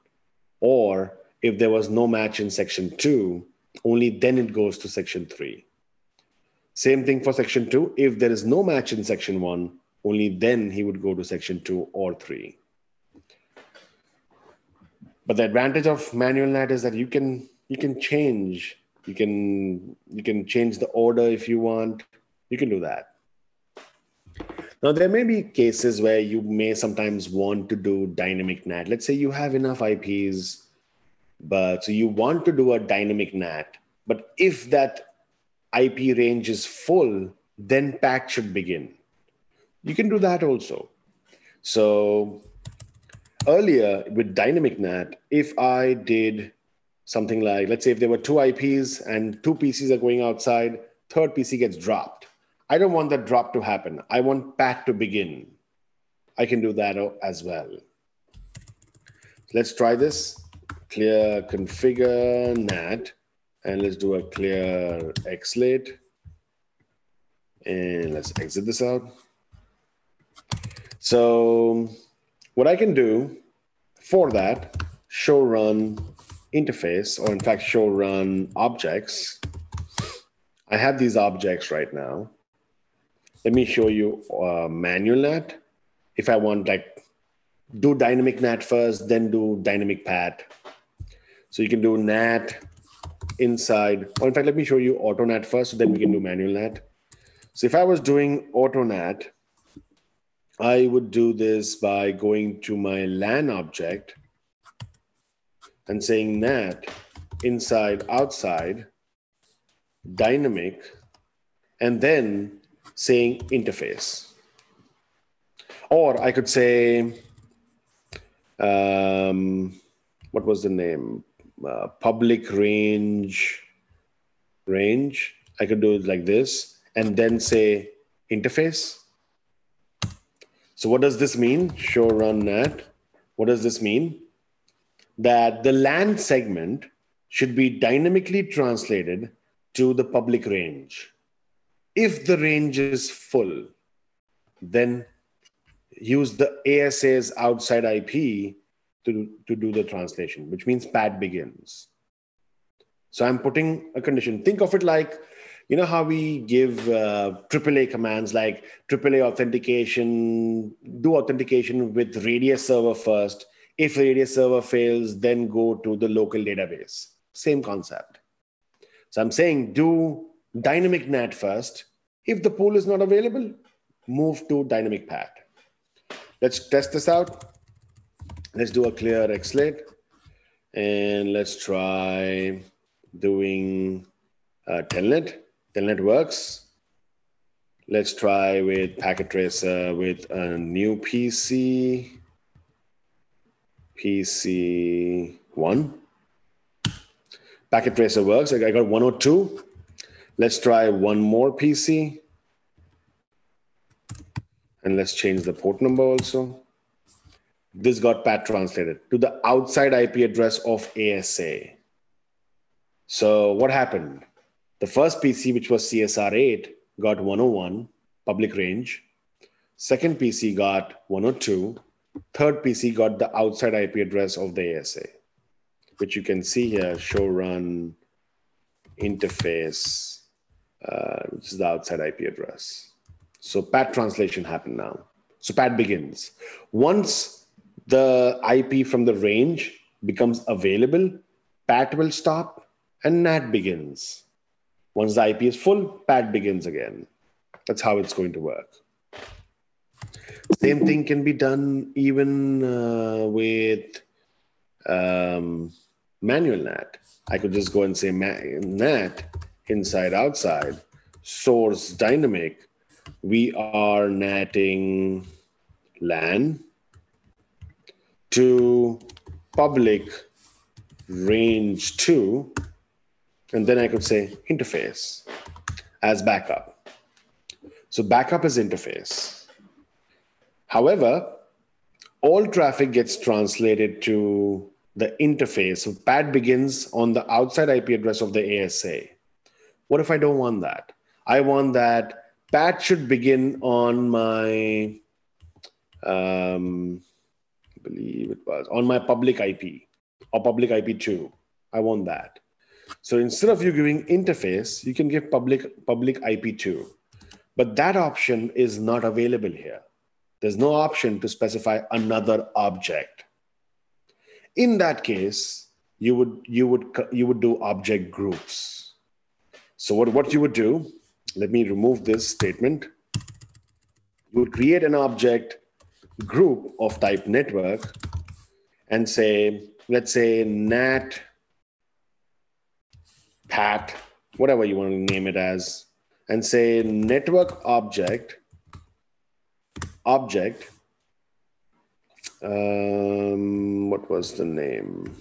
or if there was no match in section two, only then it goes to section three. Same thing for section two. If there is no match in section one, only then he would go to section two or three. But the advantage of manual NAT is that you can you can change you can you can change the order if you want. You can do that. Now there may be cases where you may sometimes want to do dynamic nat. Let's say you have enough ips but so you want to do a dynamic nat but if that ip range is full then PAT should begin you can do that also so earlier with dynamic nat if i did something like let's say if there were two IPs and two PCs are going outside, third PC gets dropped. I don't want that drop to happen. I want PAT to begin. I can do that as well. Let's try this. Clear configure NAT, and let's do a clear xlate. And let's exit this out. So what I can do for that, show run interface, or in fact, show run objects. I have these objects right now. Let me show you uh, manual NAT. If I want like do dynamic NAT first, then do dynamic PAT. So you can do NAT inside, or in fact, let me show you auto AutoNAT first, so then we can do manual NAT. So if I was doing auto AutoNAT, I would do this by going to my LAN object and saying NAT inside, outside, dynamic, and then saying interface. Or I could say, um, what was the name? Uh, public range, range. I could do it like this and then say interface. So what does this mean? Show run nat. What does this mean? That the LAN segment should be dynamically translated to the public range. If the range is full, then use the ASA's outside IP to, to do the translation, which means PAT begins. So I'm putting a condition. Think of it like, you know how we give uh, AAA commands like AAA authentication, do authentication with radius server first. If radius server fails, then go to the local database. Same concept. So I'm saying do dynamic NAT first. If the pool is not available, move to dynamic PAT. Let's test this out. Let's do a clear xlate and let's try doing uh, telnet. Telnet works. Let's try with packet tracer with a new PC, PC one. Packet tracer works. I got 102. Let's try one more PC. And let's change the port number also. This got pat translated to the outside IP address of ASA. So what happened? The first PC, which was CSR8, got 101 public range. Second PC got 102. Third PC got the outside IP address of the ASA, which you can see here, show run interface, uh, which is the outside IP address. So PAT translation happened now. So PAT begins. Once the IP from the range becomes available, PAT will stop and NAT begins. Once the IP is full, PAT begins again. That's how it's going to work. Same thing can be done even uh, with um, manual NAT. I could just go and say NAT inside outside, source dynamic, we are natting LAN to public range 2 and then i could say interface as backup. So backup is interface. However all traffic gets translated to the interface. So pat begins on the outside ip address of the asa what if i don't want that? I want that Pat should begin on my, um, I believe it was on my public IP or public IP2. I want that. So instead of you giving interface, you can give public public IP2. But that option is not available here. There's no option to specify another object. In that case, you would you would you would do object groups. So what, what you would do let me remove this statement. You would create an object group of type network and say, let's say nat pat, whatever you want to name it as, and say network object, object, um, what was the name?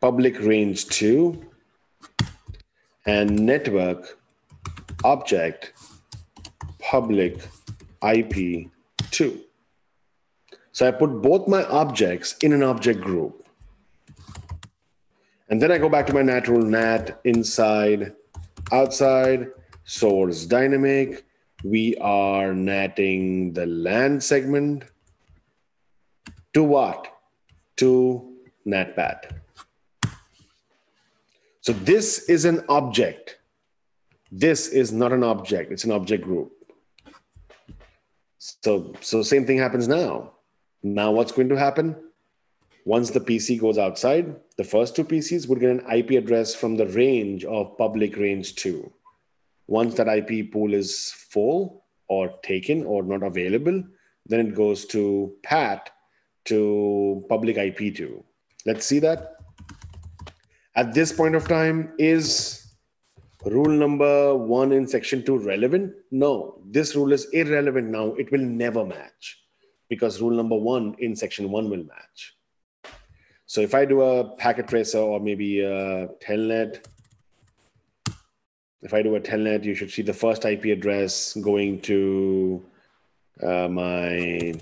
Public range two and network object public IP2. So I put both my objects in an object group. And then I go back to my natural NAT inside, outside, source dynamic. We are natting the LAN segment to what? To NatPat. So this is an object this is not an object, it's an object group. So, so same thing happens now. Now what's going to happen? Once the PC goes outside, the first two PCs would get an IP address from the range of public range two. Once that IP pool is full or taken or not available, then it goes to PAT to public IP2. Let's see that. At this point of time, is rule number one in section two relevant? No, this rule is irrelevant now. It will never match because rule number one in section one will match. So if I do a packet tracer or maybe a telnet, if I do a telnet, you should see the first IP address going to uh, my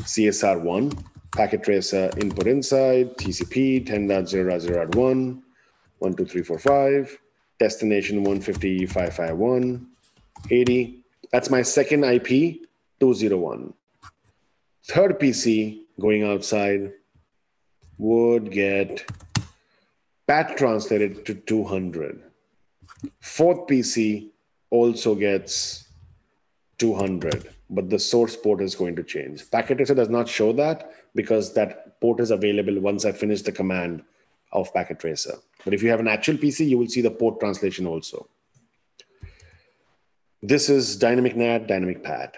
CSR1 packet tracer input inside, TCP 10.0.0.1, 12345, destination 150.551, 80. That's my second IP, 201. Third PC going outside would get PAT translated to 200. Fourth PC also gets 200, but the source port is going to change. Packet tracer does not show that because that port is available once I finish the command of packet tracer. But if you have an actual PC, you will see the port translation also. This is dynamic NAT, dynamic PAT.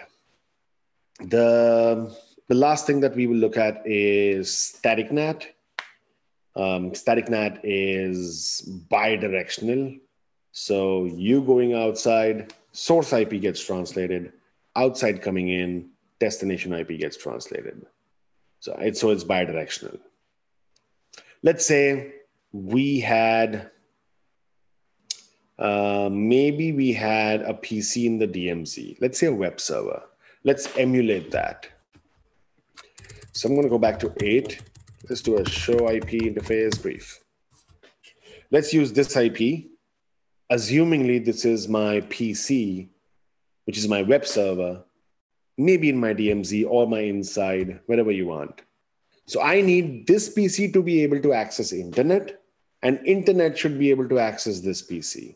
The, the last thing that we will look at is static NAT. Um, static NAT is bidirectional. So you going outside, source IP gets translated, outside coming in, destination IP gets translated. So it's, so it's bidirectional. Let's say we had uh, maybe we had a PC in the DMZ. Let's say a web server. Let's emulate that. So I'm going to go back to eight. Let's do a show IP interface brief. Let's use this IP. Assumingly, this is my PC, which is my web server, maybe in my DMZ or my inside, wherever you want. So I need this PC to be able to access internet and internet should be able to access this PC.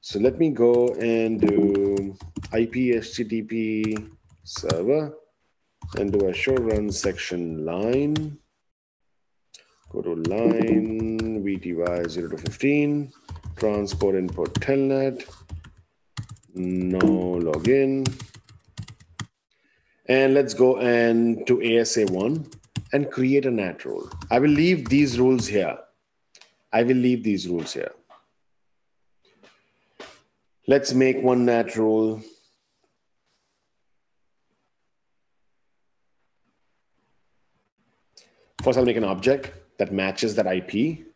So let me go and do IP HTTP server and do a show run section line. Go to line VTY 0 to 15, transport input telnet, no login. And let's go and to ASA1 and create a NAT rule. I will leave these rules here I will leave these rules here. Let's make one NAT rule. First, I'll make an object that matches that IP.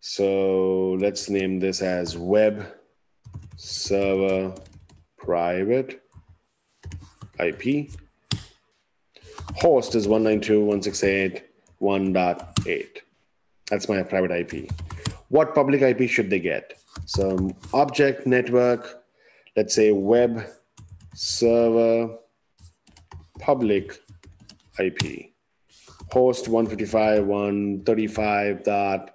So let's name this as web server private IP. Host is 192.168.1.8. That's my private IP. What public IP should they get? So object network, let's say web server public IP. Host 155, 135 dot,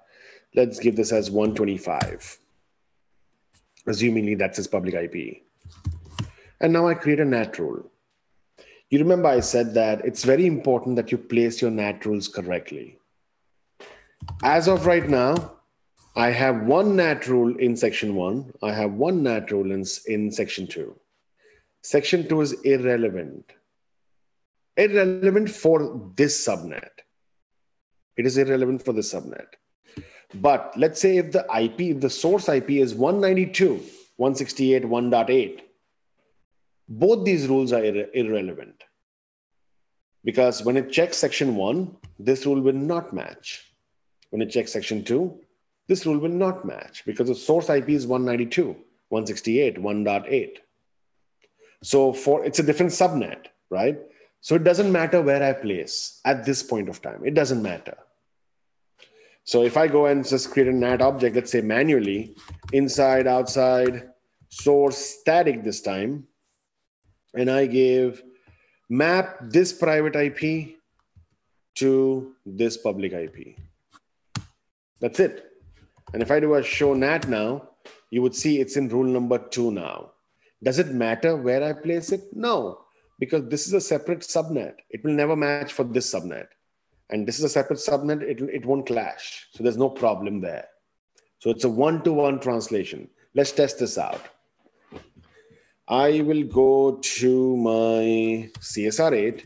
let's give this as 125. Assumingly that's its public IP. And now I create a NAT rule. You remember I said that it's very important that you place your NAT rules correctly. As of right now, I have one NAT rule in section one. I have one NAT rule in, in section two. Section two is irrelevant. Irrelevant for this subnet. It is irrelevant for this subnet. But let's say if the IP, if the source IP is 192, 168, 1.8, both these rules are ir- irrelevant. Because when it checks section one, this rule will not match. When it checks section 2, this rule will not match because the source IP is 192, 168, 1.8. So for it's a different subnet, right? So it doesn't matter where I place at this point of time. It doesn't matter. So if I go and just create a NAT object, let's say manually, inside, outside, source static this time, and I give map this private IP to this public IP. That's it. And if I do a show NAT now, you would see it's in rule number two now. Does it matter where I place it? No, because this is a separate subnet. It will never match for this subnet. and this is a separate subnet, it, it won't clash. So there's no problem there. So it's a one-to-one translation. Let's test this out. I will go to my CSR8,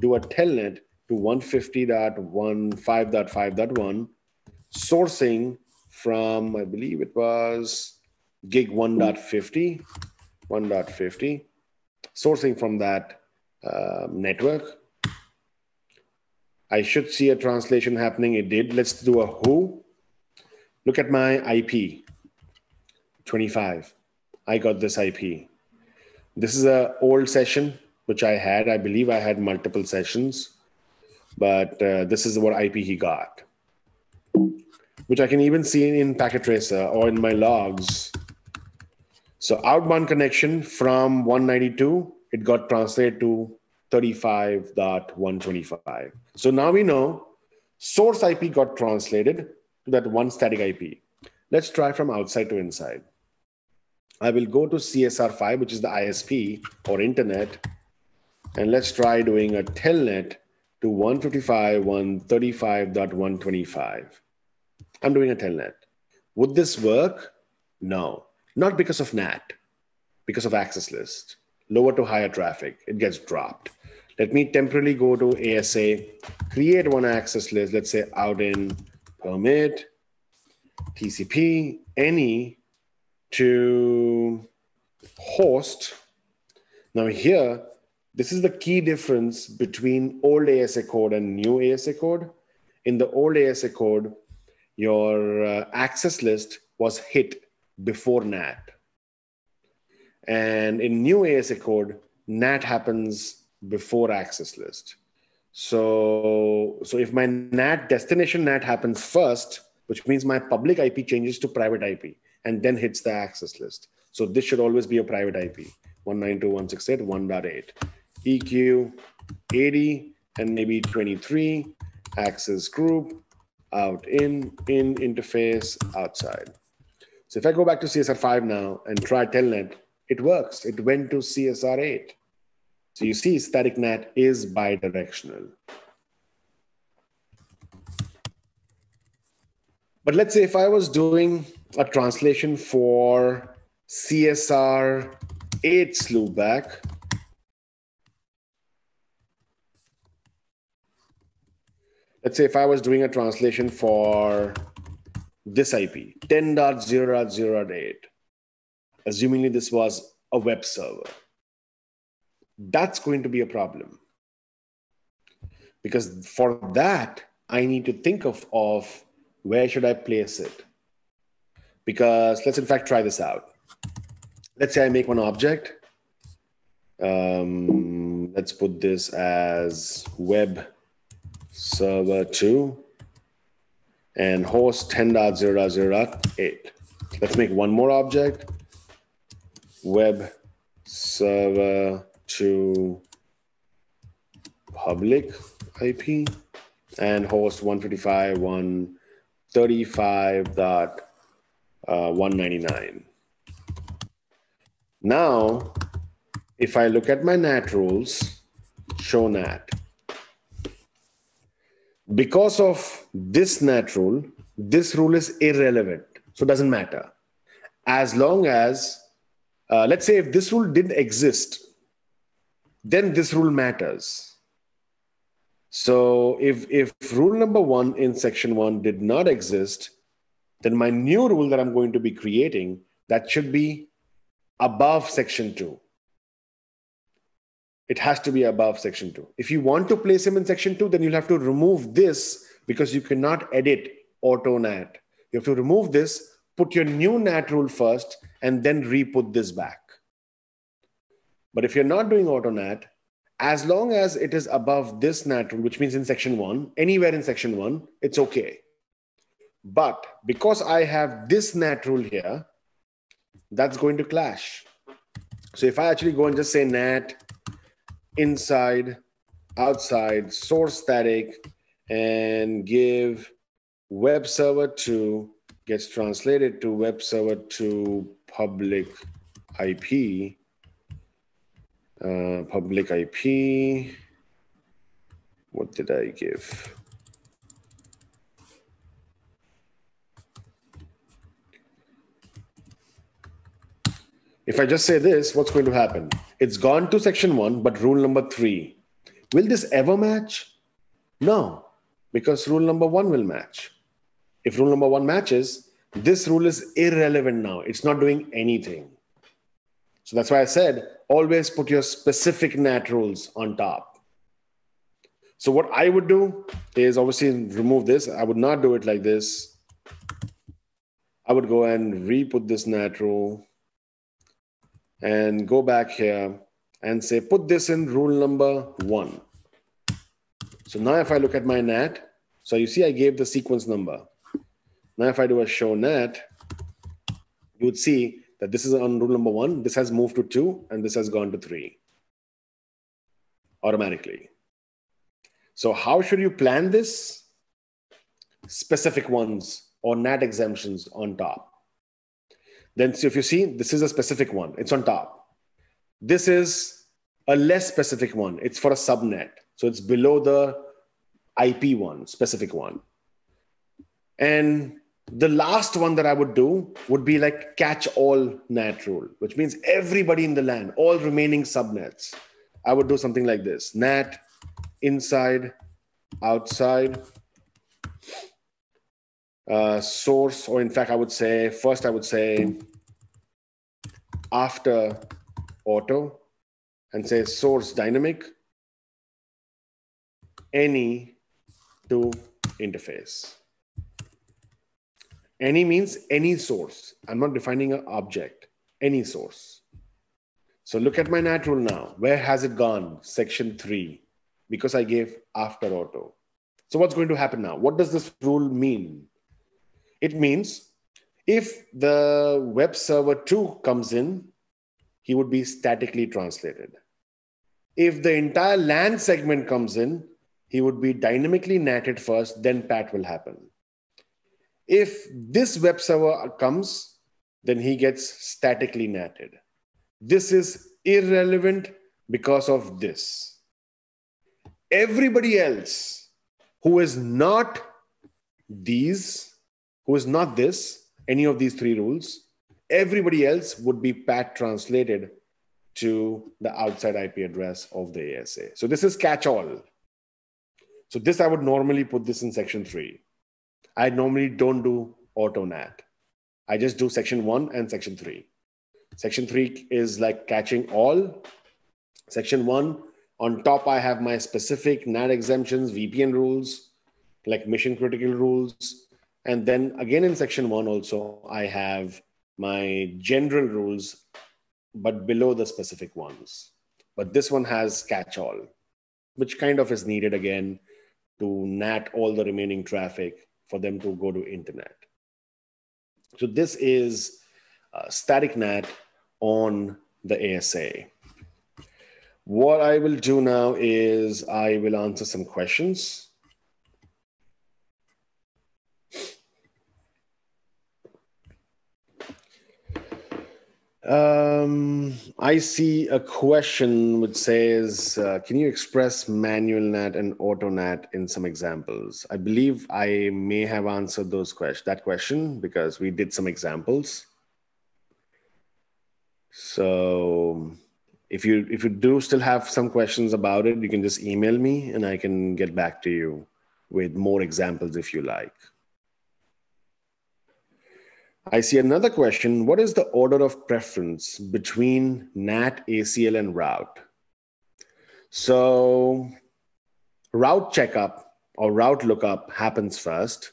do a telnet to 150.15.5.1, sourcing from, I believe it was gig 1.50, 1.50, sourcing from that uh, network. I should see a translation happening. It did. Let's do a who. Look at my IP, 25. I got this IP. This is a old session, which I had. I believe I had multiple sessions, but uh, this is what IP he got, which I can even see in Packet Tracer or in my logs. So outbound connection from 192, it got translated to 35.125. So now we know source IP got translated to that one static IP. Let's try from outside to inside. I will go to CSR5, which is the ISP or internet, and let's try doing a telnet to 155.135.125. I'm doing a telnet. Would this work? No, not because of NAT, because of access list. Lower to higher traffic, it gets dropped. Let me temporarily go to ASA, create one access list, let's say out in permit, TCP, any to host. Now here, this is the key difference between old ASA code and new ASA code. In the old ASA code, your uh, access list was hit before NAT. And in new ASA code, NAT happens before access list. So, so if my NAT destination NAT happens first, which means my public IP changes to private IP and then hits the access list. So this should always be a private IP, 192.168.1.8. EQ 80 and maybe 23, access group, out, in, in, interface, outside. So if I go back to CSR5 now and try telnet, it works. It went to CSR8. So you see static NAT is bidirectional. But let's say if I was doing a translation for CSR 8 loopback. Let's say if I was doing a translation for this IP, 10.0.0.8, assumingly this was a web server, that's going to be a problem. Because for that, I need to think of, of where should I place it? because let's in fact try this out. Let's say I make one object. Um, let's put this as web server 2 and host 10.0.0.8. Let's make one more object, web server to public IP and host 155.135. Uh, 199. Now, if I look at my NAT rules, show NAT. Because of this NAT rule, this rule is irrelevant. So it doesn't matter. As long as, uh, let's say if this rule didn't exist, then this rule matters. So if, if rule number one in section one did not exist, then my new rule that I'm going to be creating, that should be above section two. It has to be above section two. If you want to place him in section two, then you'll have to remove this because you cannot edit auto NAT. You have to remove this, put your new NAT rule first, and then re-put this back. But if you're not doing auto NAT, as long as it is above this NAT rule, which means in section one, anywhere in section one, it's okay. But because I have this NAT rule here, that's going to clash. So if I actually go and just say NAT inside, outside, source static, and give web server 2 gets translated to web server 2 public IP, uh, public IP. What did I give? If I just say this, what's going to happen? It's gone to section one, but rule number three. Will this ever match? No, because rule number one will match. If rule number one matches, this rule is irrelevant now. It's not doing anything. So that's why I said always put your specific NAT rules on top. So what I would do is obviously remove this. I would not do it like this. I would go and re-put this NAT rule and go back here and say, put this in rule number one. So now if I look at my NAT, so you see I gave the sequence number. Now if I do a show NAT, you would see that this is on rule number one, this has moved to two, and this has gone to three automatically. So how should you plan this? Specific ones or NAT exemptions on top. Then so if you see, this is a specific one, it's on top. This is a less specific one, it's for a subnet. So it's below the IP one, specific one. And the last one that I would do would be like catch all NAT rule, which means everybody in the LAN, all remaining subnets. I would do something like this NAT inside, outside, uh, source, or in fact, I would say first, I would say after auto and say source dynamic, any to interface. Any means any source. I'm not defining an object, any source. So look at my NAT rule now. Where has it gone? Section three, because I gave after auto. So what's going to happen now? What does this rule mean? It means if the web server two comes in, he would be statically translated. If the entire LAN segment comes in, he would be dynamically natted first, then PAT will happen. If this web server comes, then he gets statically natted. This is irrelevant because of this. Everybody else who is not these, who is not this, any of these three rules, everybody else would be PAT translated to the outside IP address of the ASA. So this is catch all. So this I would normally put this in section three. I normally don't do auto NAT. I just do section one and section three. Section three is like catching all. Section one, on top, I have my specific NAT exemptions, VPN rules, like mission critical rules. And then again in section one, also, I have my general rules, but below the specific ones. But this one has catch all, which kind of is needed again to NAT all the remaining traffic for them to go to internet. So this is uh, static NAT on the ASA. What I will do now is I will answer some questions. Um, I see a question which says, uh, can you express manual NAT and auto NAT in some examples? I believe I may have answered those question, that question because we did some examples. So if you if you do still have some questions about it, you can just email me and I can get back to you with more examples if you like. I see another question. What is the order of preference between NAT, ACL, and route? So, route checkup or route lookup happens first.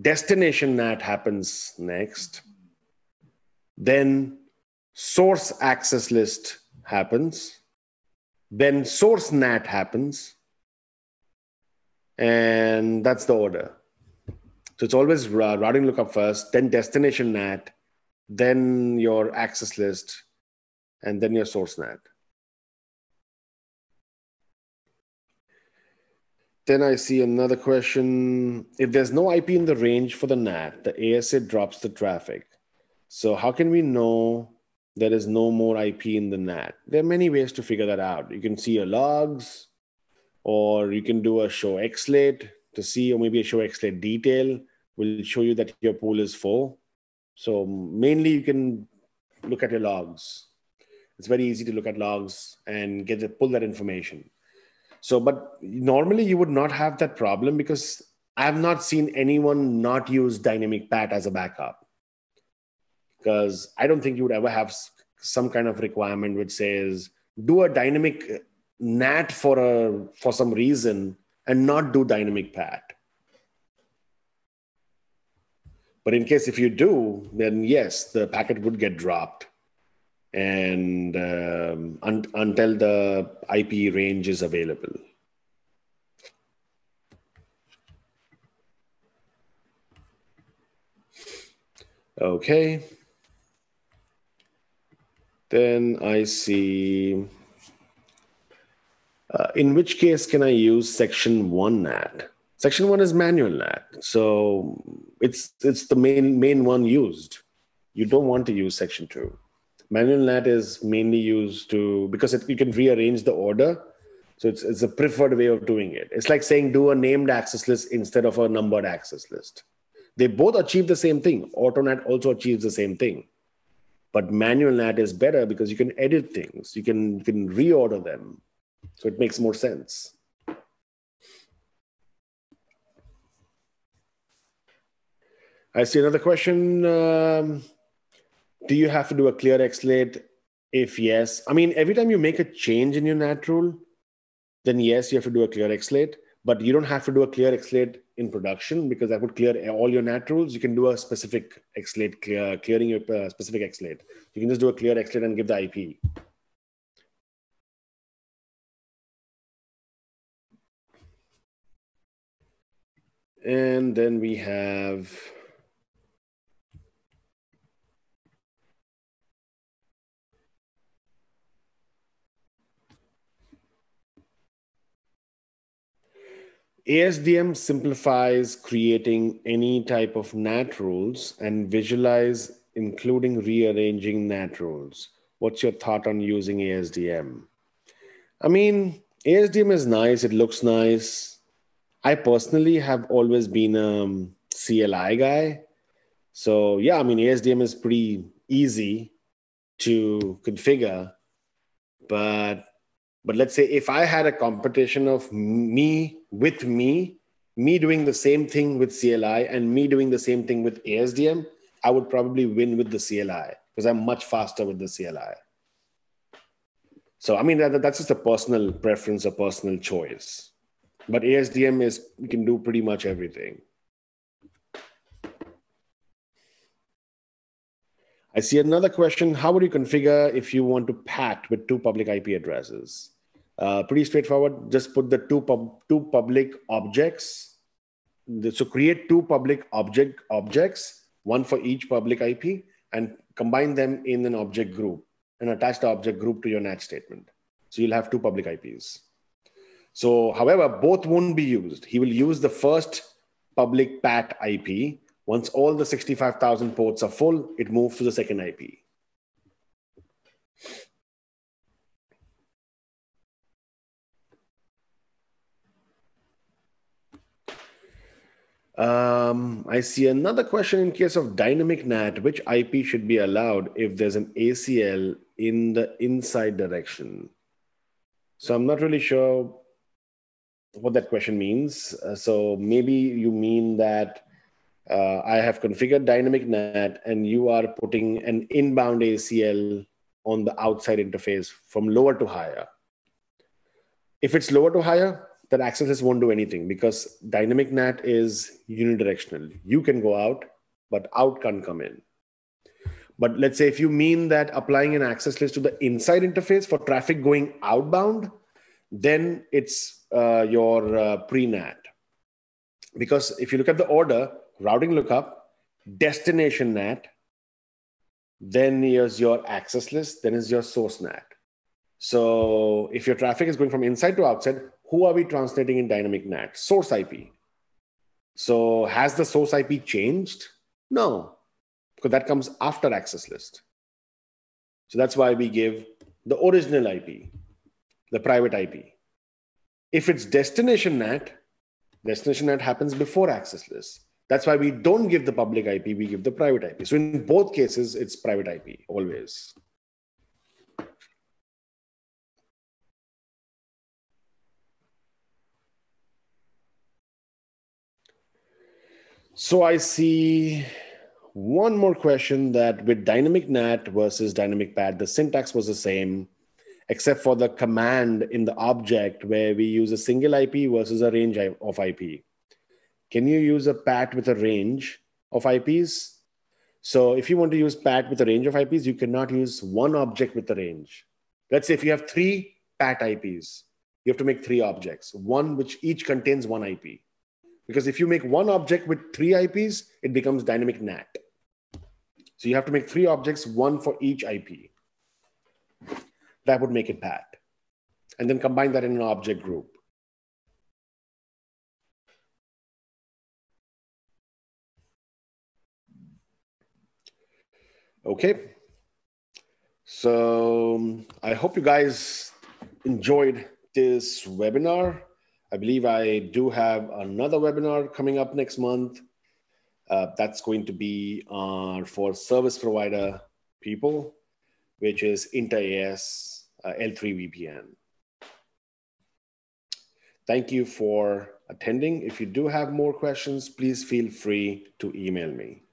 Destination NAT happens next. Then, source access list happens. Then, source NAT happens. And that's the order. So it's always routing lookup first, then destination NAT, then your access list, and then your source NAT. Then I see another question. If there's no IP in the range for the NAT, the ASA drops the traffic. So how can we know there is no more IP in the NAT? There are many ways to figure that out. You can see your logs, or you can do a show xlate to see, or maybe a show xlate detail will show you that your pool is full. So mainly you can look at your logs. It's very easy to look at logs and get to pull that information. So, but normally you would not have that problem because I have not seen anyone not use dynamic pat as a backup. Because I don't think you would ever have some kind of requirement which says do a dynamic nat for a for some reason and not do dynamic pat. But in case if you do, then yes, the packet would get dropped and um, un- until the IP range is available. Okay. Then I see, uh, in which case can I use section one NAT? Section one is manual NAT. So it's, it's the main, main one used. You don't want to use section two. Manual NAT is mainly used to, because it, you can rearrange the order. So it's, it's a preferred way of doing it. It's like saying do a named access list instead of a numbered access list. They both achieve the same thing. AutoNAT also achieves the same thing. But manual NAT is better because you can edit things, you can, you can reorder them. So it makes more sense. I see another question. Um, do you have to do a clear xlate? If yes, I mean, every time you make a change in your NAT rule, then yes, you have to do a clear xlate but you don't have to do a clear xlate in production because that would clear all your NAT rules. You can do a specific xlate clear, clearing your uh, specific xlate. You can just do a clear xlate and give the IP. And then we have ASDM simplifies creating any type of NAT rules and visualize including rearranging NAT rules. What's your thought on using ASDM? I mean, ASDM is nice, it looks nice. I personally have always been a um, CLI guy. So, yeah, I mean, ASDM is pretty easy to configure. But but let's say if I had a competition of me with me, me doing the same thing with CLI and me doing the same thing with ASDM, I would probably win with the CLI because I'm much faster with the CLI. So, I mean, that, that's just a personal preference, a personal choice. But ASDM is, you can do pretty much everything. I see another question. How would you configure if you want to pat with two public IP addresses? Uh, pretty straightforward. Just put the two, pub, two public objects. So create two public object objects, one for each public IP, and combine them in an object group and attach the object group to your NAT statement. So you'll have two public IPs. So, however, both won't be used. He will use the first public PAT IP once all the 65,000 ports are full, it moves to the second IP. Um, I see another question in case of dynamic NAT, which IP should be allowed if there's an ACL in the inside direction? So I'm not really sure what that question means. Uh, so maybe you mean that uh, I have configured dynamic NAT and you are putting an inbound ACL on the outside interface from lower to higher. If it's lower to higher, that access list won't do anything because dynamic NAT is unidirectional. You can go out, but out can't come in. But let's say if you mean that applying an access list to the inside interface for traffic going outbound, then it's uh, your uh, pre-NAT. Because if you look at the order, routing lookup, destination NAT, then here's your access list, then is your source NAT. So if your traffic is going from inside to outside, who are we translating in dynamic NAT? Source IP. So has the source IP changed? No, because that comes after access list. So that's why we give the original IP, the private IP. If it's destination NAT, destination NAT happens before access list That's why we don't give the public IP, we give the private IP. So in both cases, it's private IP always. So I see one more question that with dynamic NAT versus dynamic PAT, the syntax was the same, except for the command in the object where we use a single IP versus a range of IP. Can you use a PAT with a range of IPs? So if you want to use PAT with a range of IPs, you cannot use one object with a range. Let's say if you have three PAT IPs, you have to make three objects, one which each contains one IP. Because if you make one object with three IPs, it becomes dynamic NAT. So you have to make three objects, one for each IP. That would make it PAT. And then combine that in an object group. Okay. So I hope you guys enjoyed this webinar. I believe I do have another webinar coming up next month. Uh, that's going to be uh, for service provider people, which is InterAS uh, L3 VPN. Thank you for attending. If you do have more questions, please feel free to email me.